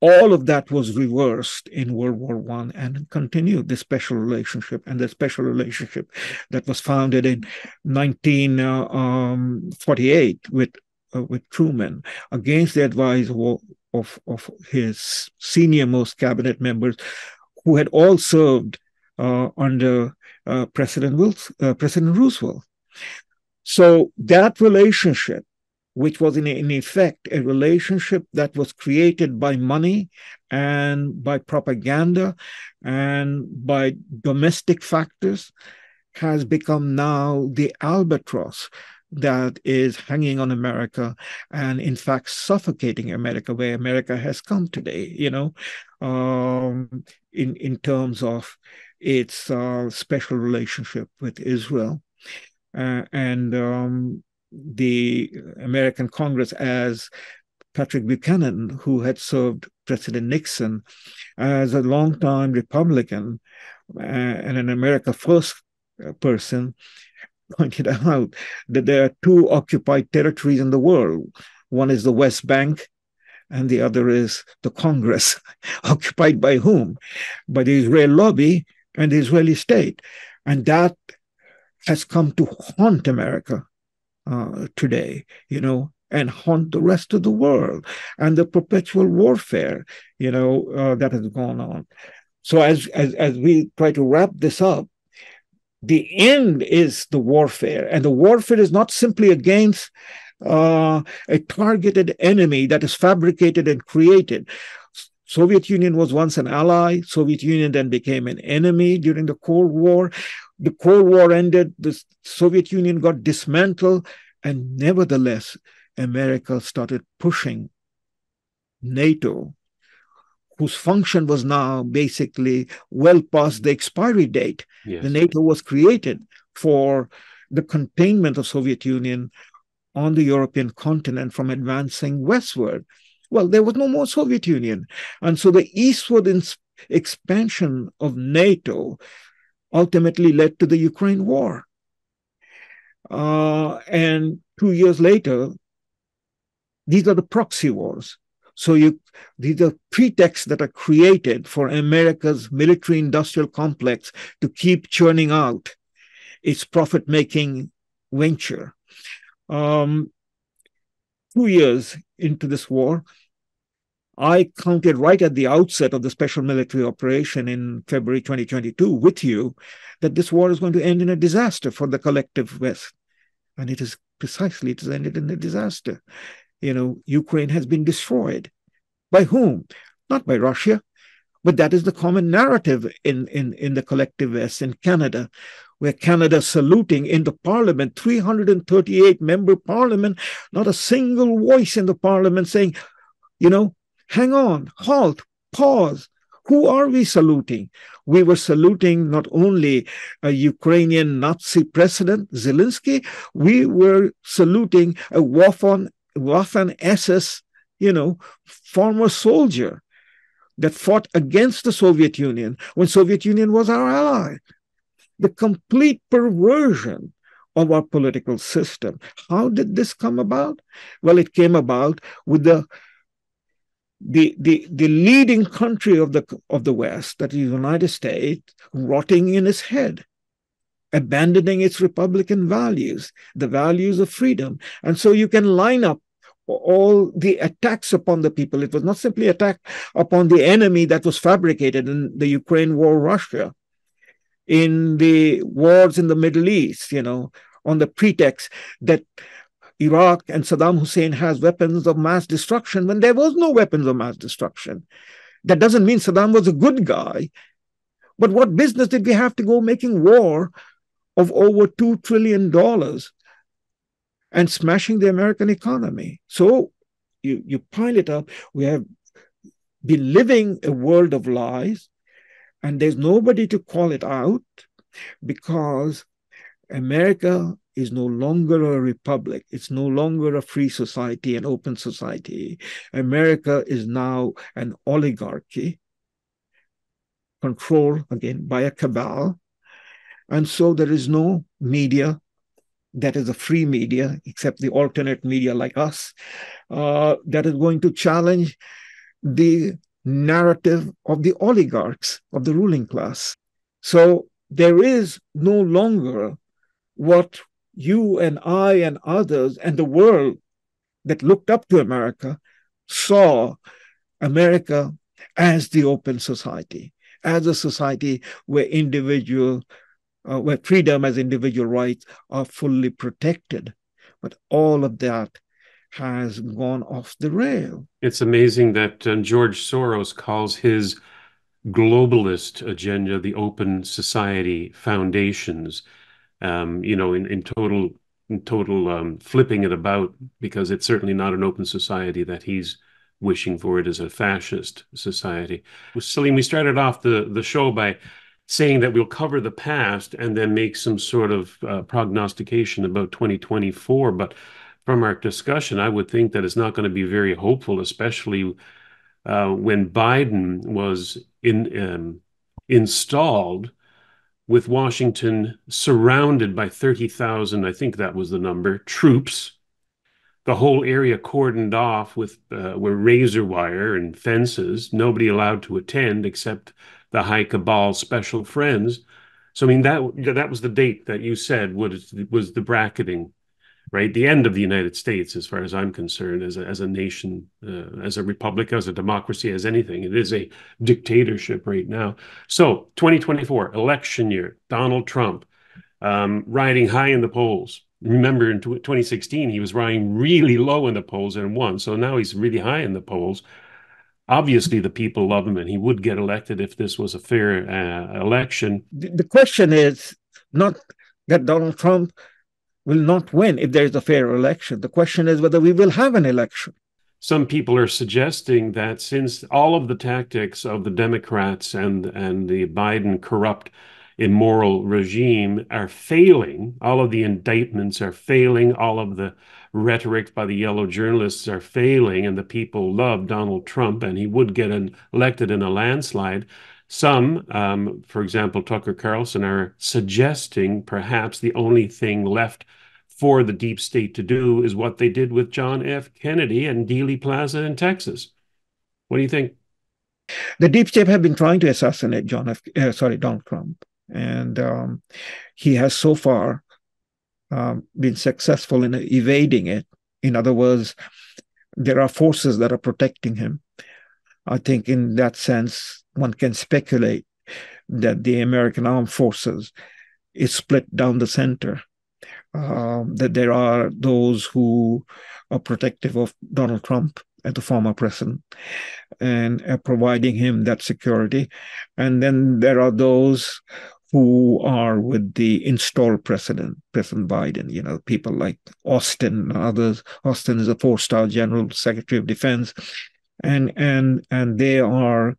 All of that was reversed in World War One and continued the special relationship and the special relationship that was founded in 1948 uh, um, with uh, with Truman against the advice of, of, of his senior most cabinet members who had all served uh, under uh, President, Wilson, uh, President Roosevelt. So that relationship, which was in, in effect a relationship that was created by money and by propaganda and by domestic factors, has become now the albatross that is hanging on America and, in fact, suffocating America, where America has come today, you know, um, in, in terms of its uh, special relationship with Israel. Uh, and um, the American Congress, as Patrick Buchanan, who had served President Nixon as a longtime Republican uh, and an America First uh, person, *laughs* pointed out that there are two occupied territories in the world. One is the West Bank, and the other is the Congress. *laughs* occupied by whom? By the Israel lobby and the Israeli state. And that has come to haunt America uh, today, you know, and haunt the rest of the world and the perpetual warfare, you know, uh, that has gone on. So as, as, as we try to wrap this up, the end is the warfare, and the warfare is not simply against uh, a targeted enemy that is fabricated and created. Soviet Union was once an ally. Soviet Union then became an enemy during the Cold War. The Cold War ended. The Soviet Union got dismantled, and nevertheless, America started pushing NATO, whose function was now basically well past the expiry date. Yes. The NATO was created for the containment of Soviet Union on the European continent from advancing westward. Well, there was no more Soviet Union. And so the eastward expansion of NATO ultimately led to the Ukraine war. Uh, and two years later, these are the proxy wars. So you, these are pretexts that are created for America's military industrial complex to keep churning out its profit making venture. Um, two years into this war, I counted right at the outset of the special military operation in February 2022 with you that this war is going to end in a disaster for the collective West. And it is precisely, it has ended in a disaster. You know, Ukraine has been destroyed. By whom? Not by Russia. But that is the common narrative in, in, in the collective West, in Canada, where Canada saluting in the parliament, 338 member parliament, not a single voice in the parliament saying, you know, hang on, halt, pause. Who are we saluting? We were saluting not only a Ukrainian Nazi president, Zelensky, we were saluting a Waffen, Waffen SS, you know, former soldier that fought against the Soviet Union when Soviet Union was our ally. The complete perversion of our political system. How did this come about? Well, it came about with the the, the, the leading country of the of the West, that is the United States, rotting in its head, abandoning its republican values, the values of freedom. And so you can line up all the attacks upon the people. It was not simply attack upon the enemy that was fabricated in the Ukraine war, Russia, in the wars in the Middle East, you know, on the pretext that Iraq and Saddam Hussein has weapons of mass destruction when there was no weapons of mass destruction. That doesn't mean Saddam was a good guy. But what business did we have to go making war of over $2 trillion and smashing the American economy. So you, you pile it up. We have been living a world of lies, and there's nobody to call it out because America is no longer a republic. It's no longer a free society, an open society. America is now an oligarchy controlled again by a cabal. And so there is no media, that is a free media, except the alternate media like us, uh, that is going to challenge the narrative of the oligarchs, of the ruling class. So there is no longer what you and I and others and the world that looked up to America saw America as the open society, as a society where individual uh, where freedom as individual rights are fully protected. But all of that has gone off the rail. It's amazing that uh, George Soros calls his globalist agenda the Open Society Foundations. Um, you know, in, in total, in total um, flipping it about because it's certainly not an open society that he's wishing for. It as a fascist society. Salim, we started off the the show by saying that we'll cover the past and then make some sort of uh, prognostication about 2024. But from our discussion, I would think that it's not going to be very hopeful, especially uh, when Biden was in um, installed with Washington surrounded by 30,000, I think that was the number, troops. The whole area cordoned off with uh, were razor wire and fences, nobody allowed to attend except the high cabal special friends. So I mean that that was the date that you said was was the bracketing, right? The end of the United States, as far as I'm concerned, as a, as a nation, uh, as a republic, as a democracy, as anything. It is a dictatorship right now. So 2024 election year, Donald Trump um, riding high in the polls. Remember in 2016 he was riding really low in the polls and won. So now he's really high in the polls obviously the people love him and he would get elected if this was a fair uh, election. The question is not that Donald Trump will not win if there is a fair election. The question is whether we will have an election. Some people are suggesting that since all of the tactics of the Democrats and, and the Biden corrupt immoral regime are failing, all of the indictments are failing, all of the rhetoric by the yellow journalists are failing and the people love Donald Trump and he would get an, elected in a landslide. Some, um, for example, Tucker Carlson, are suggesting perhaps the only thing left for the deep state to do is what they did with John F. Kennedy and Dealey Plaza in Texas. What do you think? The deep state have been trying to assassinate John F. Uh, sorry, Donald Trump, and um, he has so far um, been successful in evading it. In other words, there are forces that are protecting him. I think, in that sense, one can speculate that the American armed forces is split down the center. Um, that there are those who are protective of Donald Trump the former president, and uh, providing him that security. And then there are those who are with the installed president, President Biden, you know, people like Austin and others. Austin is a four-star general, Secretary of Defense, and and and they are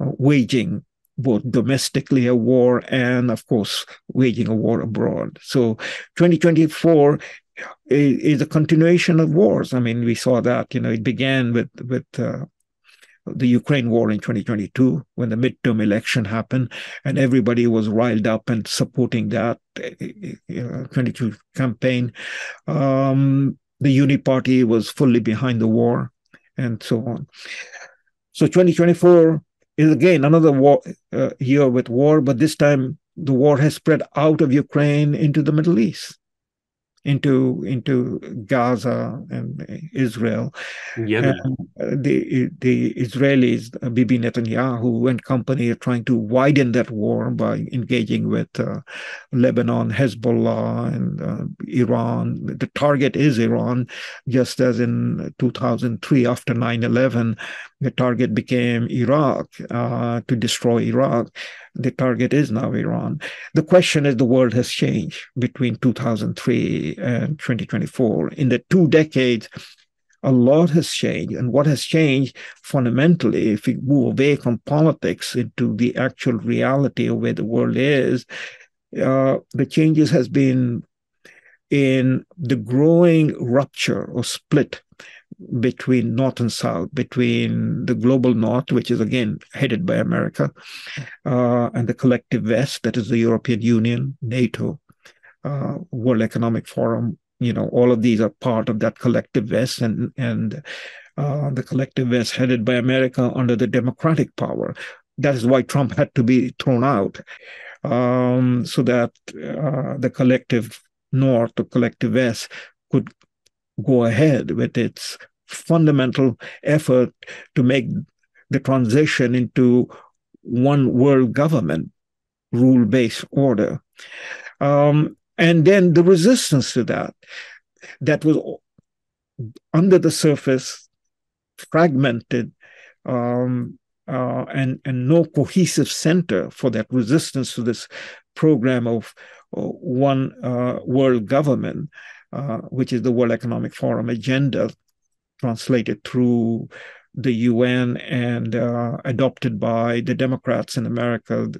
waging both domestically a war and, of course, waging a war abroad. So 2024 is a continuation of wars. I mean, we saw that, you know, it began with, with uh, the Ukraine war in 2022 when the midterm election happened and everybody was riled up and supporting that uh, 22 campaign. Um, the Uni Party was fully behind the war and so on. So 2024 is again another war uh, year with war, but this time the war has spread out of Ukraine into the Middle East into into Gaza and Israel. Yemen. And the the Israelis, Bibi Netanyahu and company, are trying to widen that war by engaging with uh, Lebanon, Hezbollah, and uh, Iran. The target is Iran, just as in 2003 after 9/11, the target became Iraq uh, to destroy Iraq the target is now Iran. The question is the world has changed between 2003 and 2024. In the two decades, a lot has changed. And what has changed fundamentally, if we move away from politics into the actual reality of where the world is, uh, the changes has been in the growing rupture or split between North and South, between the global North, which is again headed by America, uh, and the collective West, that is the European Union, NATO, uh, World Economic Forum. You know, all of these are part of that collective West, and and uh, the collective West headed by America under the democratic power. That is why Trump had to be thrown out, um, so that uh, the collective North or collective West could go ahead with its fundamental effort to make the transition into one world government, rule based order. Um, and then the resistance to that, that was under the surface, fragmented, um, uh, and, and no cohesive center for that resistance to this program of uh, one uh, world government, uh, which is the World Economic Forum agenda translated through the UN and uh, adopted by the Democrats in America,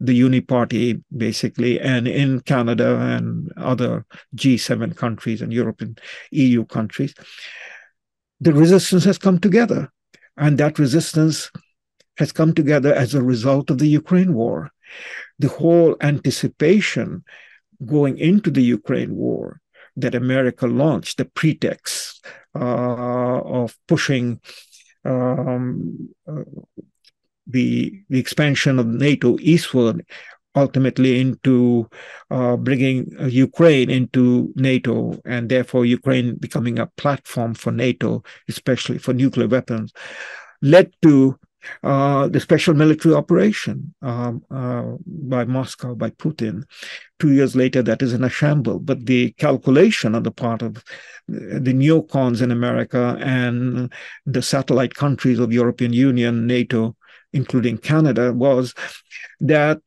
the Uni Party, basically, and in Canada and other G7 countries and European EU countries. The resistance has come together, and that resistance has come together as a result of the Ukraine war. The whole anticipation going into the Ukraine war that America launched, the pretext uh, of pushing um, uh, the the expansion of NATO eastward, ultimately into uh, bringing uh, Ukraine into NATO, and therefore Ukraine becoming a platform for NATO, especially for nuclear weapons, led to uh, the special military operation um, uh, by Moscow, by Putin. Two years later, that is in a shamble. But the calculation on the part of the neocons in America and the satellite countries of European Union, NATO, including Canada, was that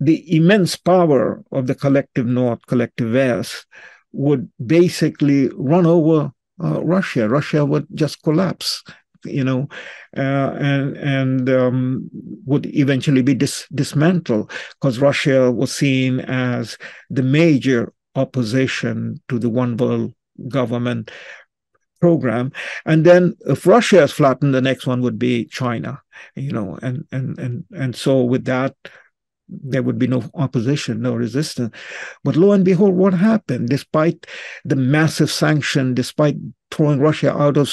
the immense power of the collective North, collective West, would basically run over uh, Russia. Russia would just collapse you know, uh, and and um, would eventually be dis- dismantled because Russia was seen as the major opposition to the one world government program. And then if Russia is flattened, the next one would be China, you know, and and and and so with that, there would be no opposition, no resistance. But lo and behold, what happened? Despite the massive sanction, despite throwing Russia out of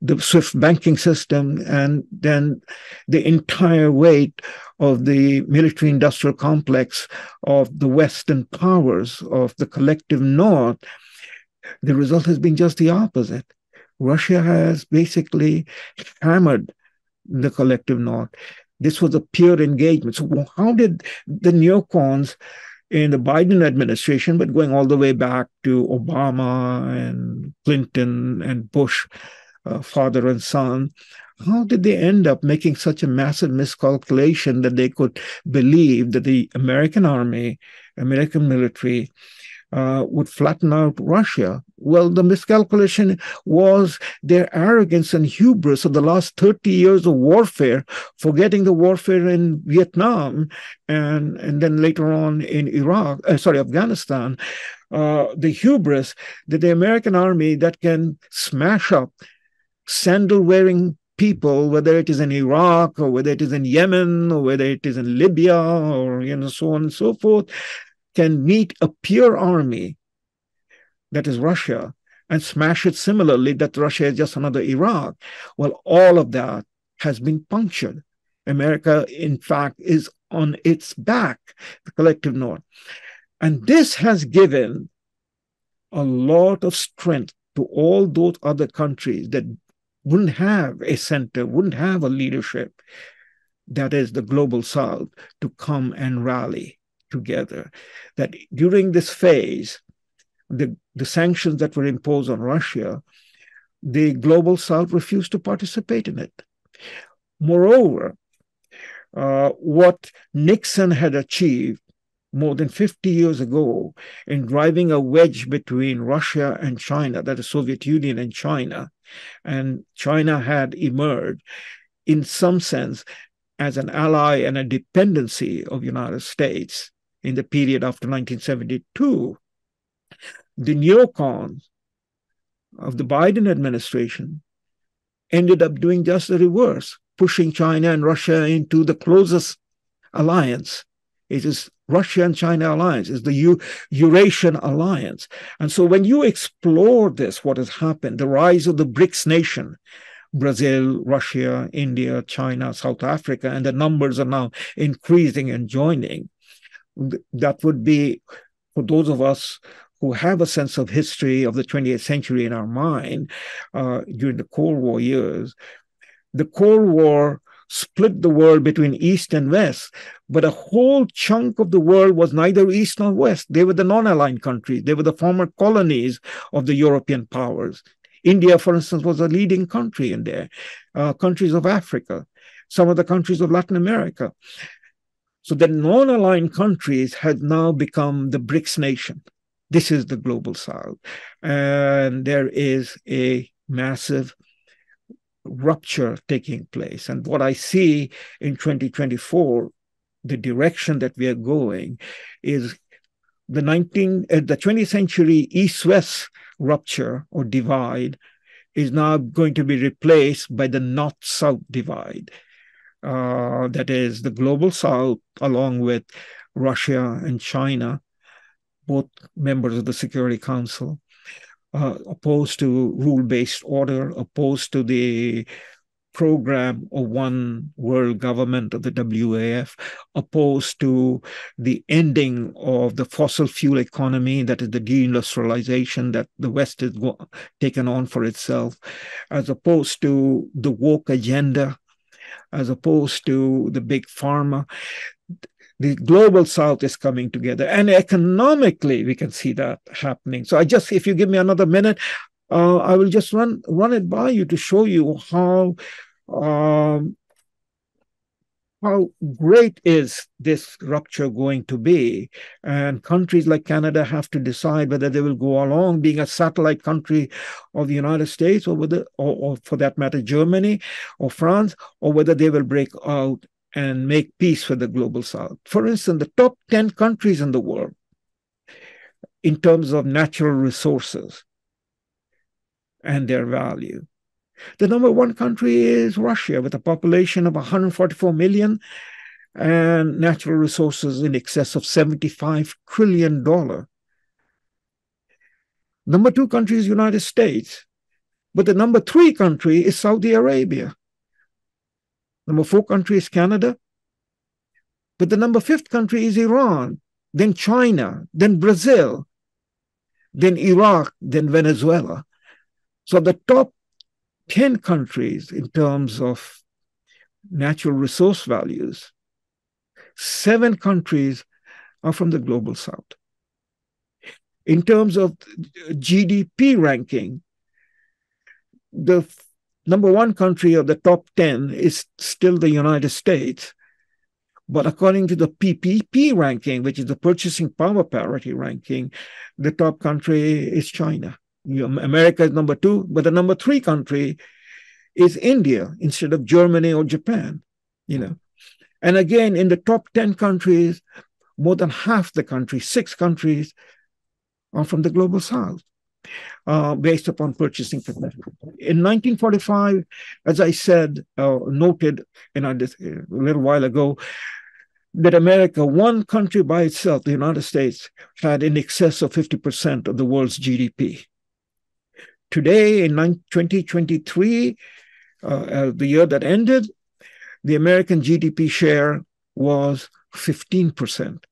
the SWIFT banking system, and then the entire weight of the military industrial complex of the Western powers, of the collective North, the result has been just the opposite. Russia has basically hammered the collective North. This was a pure engagement. So, how did the neocons in the Biden administration, but going all the way back to Obama and Clinton and Bush, uh, father and son. How did they end up making such a massive miscalculation that they could believe that the American army, American military, uh, would flatten out Russia. Well, the miscalculation was their arrogance and hubris of the last 30 years of warfare, forgetting the warfare in Vietnam and, and then later on in Iraq, uh, sorry, Afghanistan. Uh, the hubris that the American army that can smash up sandal wearing people, whether it is in Iraq or whether it is in Yemen or whether it is in Libya or you know so on and so forth, can meet a pure army that is Russia and smash it similarly that Russia is just another Iraq. Well, all of that has been punctured. America, in fact, is on its back, the collective north. And this has given a lot of strength to all those other countries that wouldn't have a center, wouldn't have a leadership, that is the global south, to come and rally together. That during this phase, the, the sanctions that were imposed on Russia, the global south refused to participate in it. Moreover, uh, what Nixon had achieved more than 50 years ago in driving a wedge between Russia and China, that is Soviet Union and China, and China had emerged in some sense as an ally and a dependency of the United States in the period after 1972, the neocons of the hmm. Biden administration ended up doing just the reverse, pushing China and Russia into the closest alliance. It is Russia and China alliance, is the U- Eurasian alliance. And so when you explore this, what has happened, the rise of the BRICS nation, Brazil, Russia, India, China, South Africa, and the numbers are now increasing and joining that would be for those of us who have a sense of history of the 20th century in our mind uh, during the Cold War years. The Cold War split the world between East and West, but a whole chunk of the world was neither East nor West. They were the non aligned countries, they were the former colonies of the European powers. India, for instance, was a leading country in there, uh, countries of Africa, some of the countries of Latin America. So the non-aligned countries had now become the BRICS nation. This is the global south. And there is a massive rupture taking place. And what I see in 2024, the direction that we are going is the 19 uh, the 20th century east-west rupture or divide is now going to be replaced by the north-south divide uh, that is the global south, along with Russia and China, both members of the Security Council, uh, opposed to rule based order, opposed to the program of one world government of the WEF, opposed to the ending of the fossil fuel economy, that is the deindustrialization that the West has taken on for itself, as opposed to the woke agenda as opposed to the big pharma. The global south is coming together, and economically, we can see that happening. So, I just, if you give me another minute, uh, I will just run run it by you to show you how um, how great is this rupture going to be? And countries like Canada have to decide whether they will go along being a satellite country of the United States, or whether, or, or for that matter, Germany or France, or whether they will break out and make peace for the global south. For instance, the top 10 countries in the world in terms of natural resources and their value the number one country is Russia, with a population of 144 million and natural resources in excess of $75 trillion. Number two country is United States, but the number three country is Saudi Arabia. Number four country is Canada, but the number fifth country is Iran, then China, then Brazil, then Iraq, then Venezuela. So the top 10 countries in terms of natural resource values, seven countries are from the global south. In terms of GDP ranking, the number one country of the top 10 is still the United States. But according to the PPP ranking, which is the purchasing power parity ranking, the top country is China. America is number two, but the number three country is India instead of Germany or Japan, you know. And again, in the top 10 countries, more than half the countries, six countries, are from the global south. Uh, based upon purchasing capacity. In 1945, as I said, uh, noted in a, a little while ago, that America, one country by itself, the United States, had in excess of 50% of the world's GDP. Today, in 2023, uh, uh, the year that ended, the American GDP share was 15%.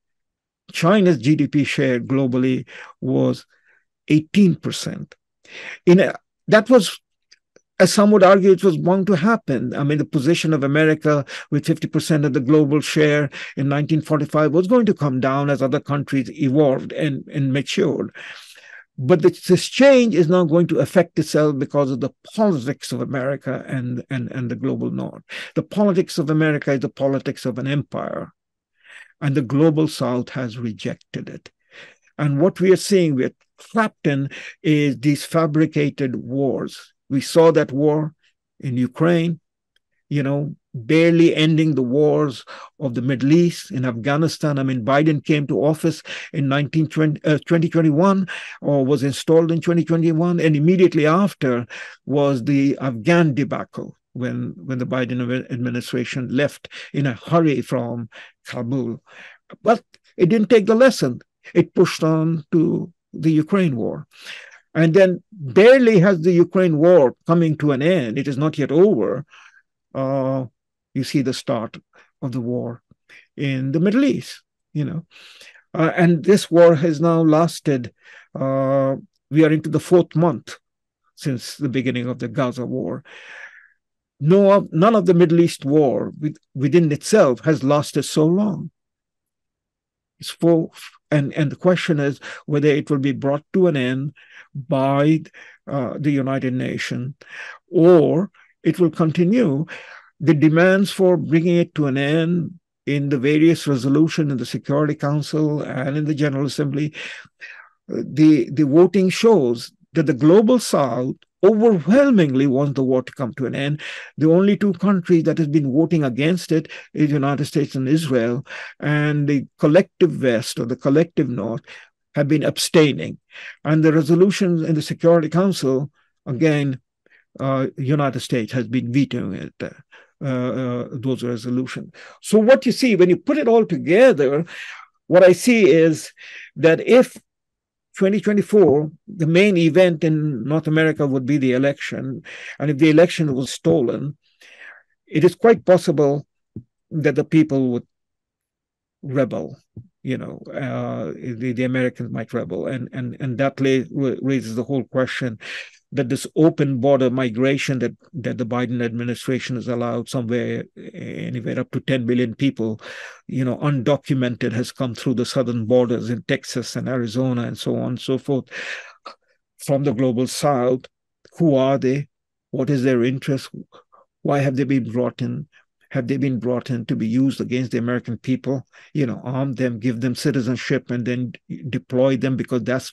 China's GDP share globally was 18%. In a, that was, as some would argue, it was bound to happen. I mean, the position of America with 50% of the global share in 1945 was going to come down as other countries evolved and, and matured. But this change is now going to affect itself because of the politics of America and, and, and the global north. The politics of America is the politics of an empire, and the global south has rejected it. And what we are seeing with trapped in is these fabricated wars. We saw that war in Ukraine, you know, barely ending the wars of the Middle East, in Afghanistan. I mean, Biden came to office in 1920, uh, 2021 or was installed in 2021. And immediately after was the Afghan debacle when, when the Biden administration left in a hurry from Kabul. But it didn't take the lesson. It pushed on to the Ukraine war. And then barely has the Ukraine war coming to an end, it is not yet over. Uh, you see the start of the war in the Middle East, you know. Uh, and this war has now lasted, uh, we are into the fourth month since the beginning of the Gaza war. No, none of the Middle East war within itself has lasted so long. It's for, and, and the question is whether it will be brought to an end by uh, the United Nations or it will continue. The demands for bringing it to an end in the various resolutions in the Security Council and in the General Assembly, the, the voting shows that the global South overwhelmingly wants the war to come to an end. The only two countries that have been voting against it is the United States and Israel, and the collective West or the collective North have been abstaining. And the resolutions in the Security Council, again, uh, United States has been vetoing it. Uh, uh, those resolutions. So what you see when you put it all together, what I see is that if 2024, the main event in North America would be the election. And if the election was stolen, it is quite possible that the people would rebel. You know, uh, the, the Americans might rebel. And, and, and that raises the whole question that this open border migration that, that the Biden administration has allowed somewhere eh, anywhere up to 10 million people, you know, undocumented has come through the southern borders in Texas and Arizona and so on and so forth from the global south. Who are they? What is their interest? Why have they been brought in? Have they been brought in to be used against the American people? You know, arm them, give them citizenship, and then deploy them because that's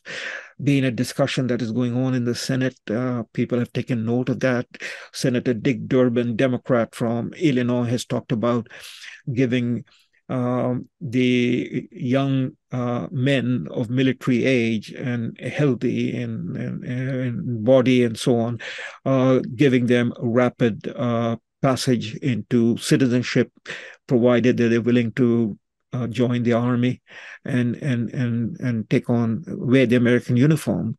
been a discussion that is going on in the Senate. Uh, people have taken note of that. Senator Dick Durbin, Democrat from Illinois, has talked about giving um, the young uh, men of military age and healthy in, in, in body and so on, uh, giving them rapid uh, passage into citizenship, provided that they're willing to uh, join the army and and and and take on wear the American uniform.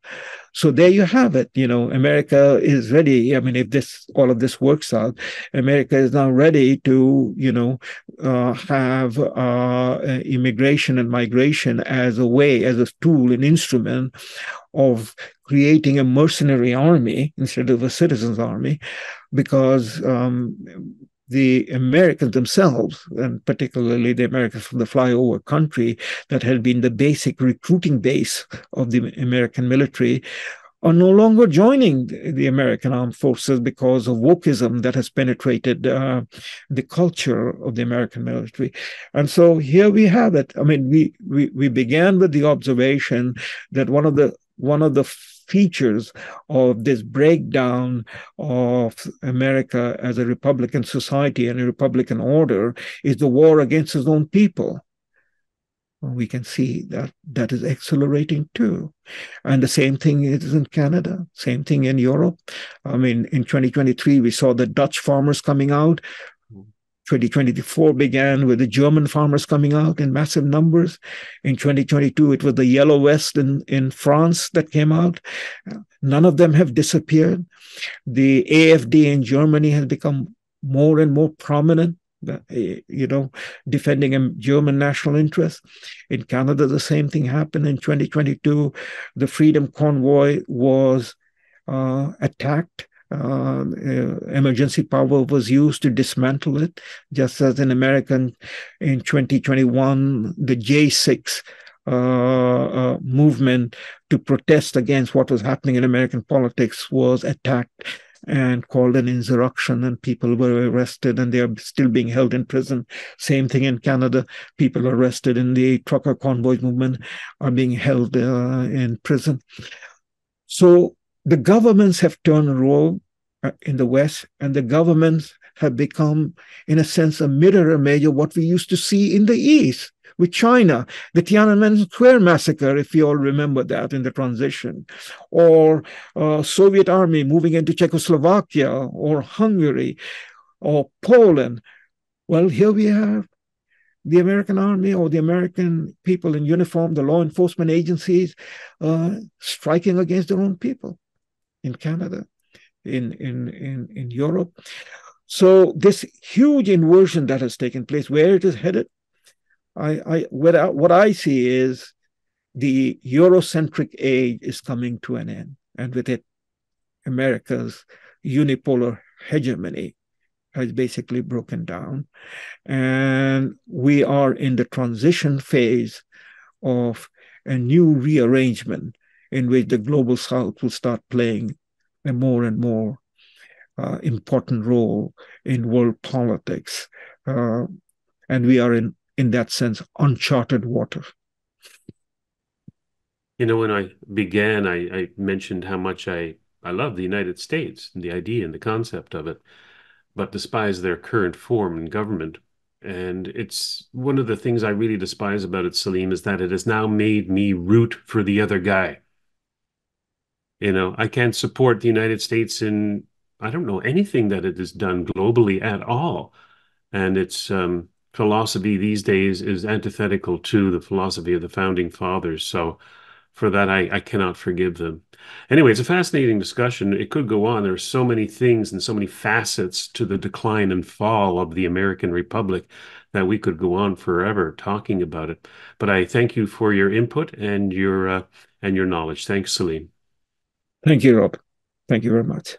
So there you have it. You know, America is ready. I mean, if this all of this works out, America is now ready to you know uh, have uh, immigration and migration as a way, as a tool, an instrument of creating a mercenary army instead of a citizens army, because um, the Americans themselves, and particularly the Americans from the flyover country that had been the basic recruiting base of the American military, are no longer joining the American armed forces because of wokeism that has penetrated uh, the culture of the American military. And so here we have it. I mean, we, we, we began with the observation that one of the one of the features of this breakdown of America as a Republican society and a Republican order is the war against its own people we can see that that is accelerating too. And the same thing is in Canada, same thing in Europe. I mean, in 2023, we saw the Dutch farmers coming out. 2024 began with the German farmers coming out in massive numbers. In 2022, it was the Yellow Vest in, in France that came out. None of them have disappeared. The AFD in Germany has become more and more prominent you know, defending German national interest. In Canada, the same thing happened in 2022. The Freedom Convoy was uh, attacked. Uh, emergency power was used to dismantle it, just as in America in 2021, the J6 uh, uh, movement to protest against what was happening in American politics was attacked and called an insurrection, and people were arrested and they are still being held in prison. Same thing in Canada. People arrested in the trucker convoy movement are being held uh, in prison. So the governments have turned role uh, in the West, and the governments have become, in a sense, a mirror image of what we used to see in the East with China, the Tiananmen Square massacre, if you all remember that in the transition, or uh, Soviet army moving into Czechoslovakia or Hungary or Poland. Well, here we have the American army or the American people in uniform, the law enforcement agencies, uh, striking against their own people in Canada, in, in, in, in Europe. So this huge inversion that has taken place, where it is headed, I, I what, I, what I see is the Eurocentric age is coming to an end, and with it, America's unipolar hegemony has basically broken down, and we are in the transition phase of a new rearrangement in which the global south will start playing a more and more uh, important role in world politics. Uh, and we are in in that sense, uncharted water. You know, when I began, I, I mentioned how much I, I love the United States and the idea and the concept of it, but despise their current form and government. And it's one of the things I really despise about it, Salim, is that it has now made me root for the other guy. You know, I can't support the United States in, I don't know, anything that it has done globally at all. And it's, um, philosophy these days is antithetical to the philosophy of the founding fathers. So for that, I, I cannot forgive them. Anyway, it's a fascinating discussion. It could go on. There are so many things and so many facets to the decline and fall of the American Republic that we could go on forever talking about it. But I thank you for your input and your uh, and your knowledge. Thanks, Salim. Thank you, Rob. Thank you very much.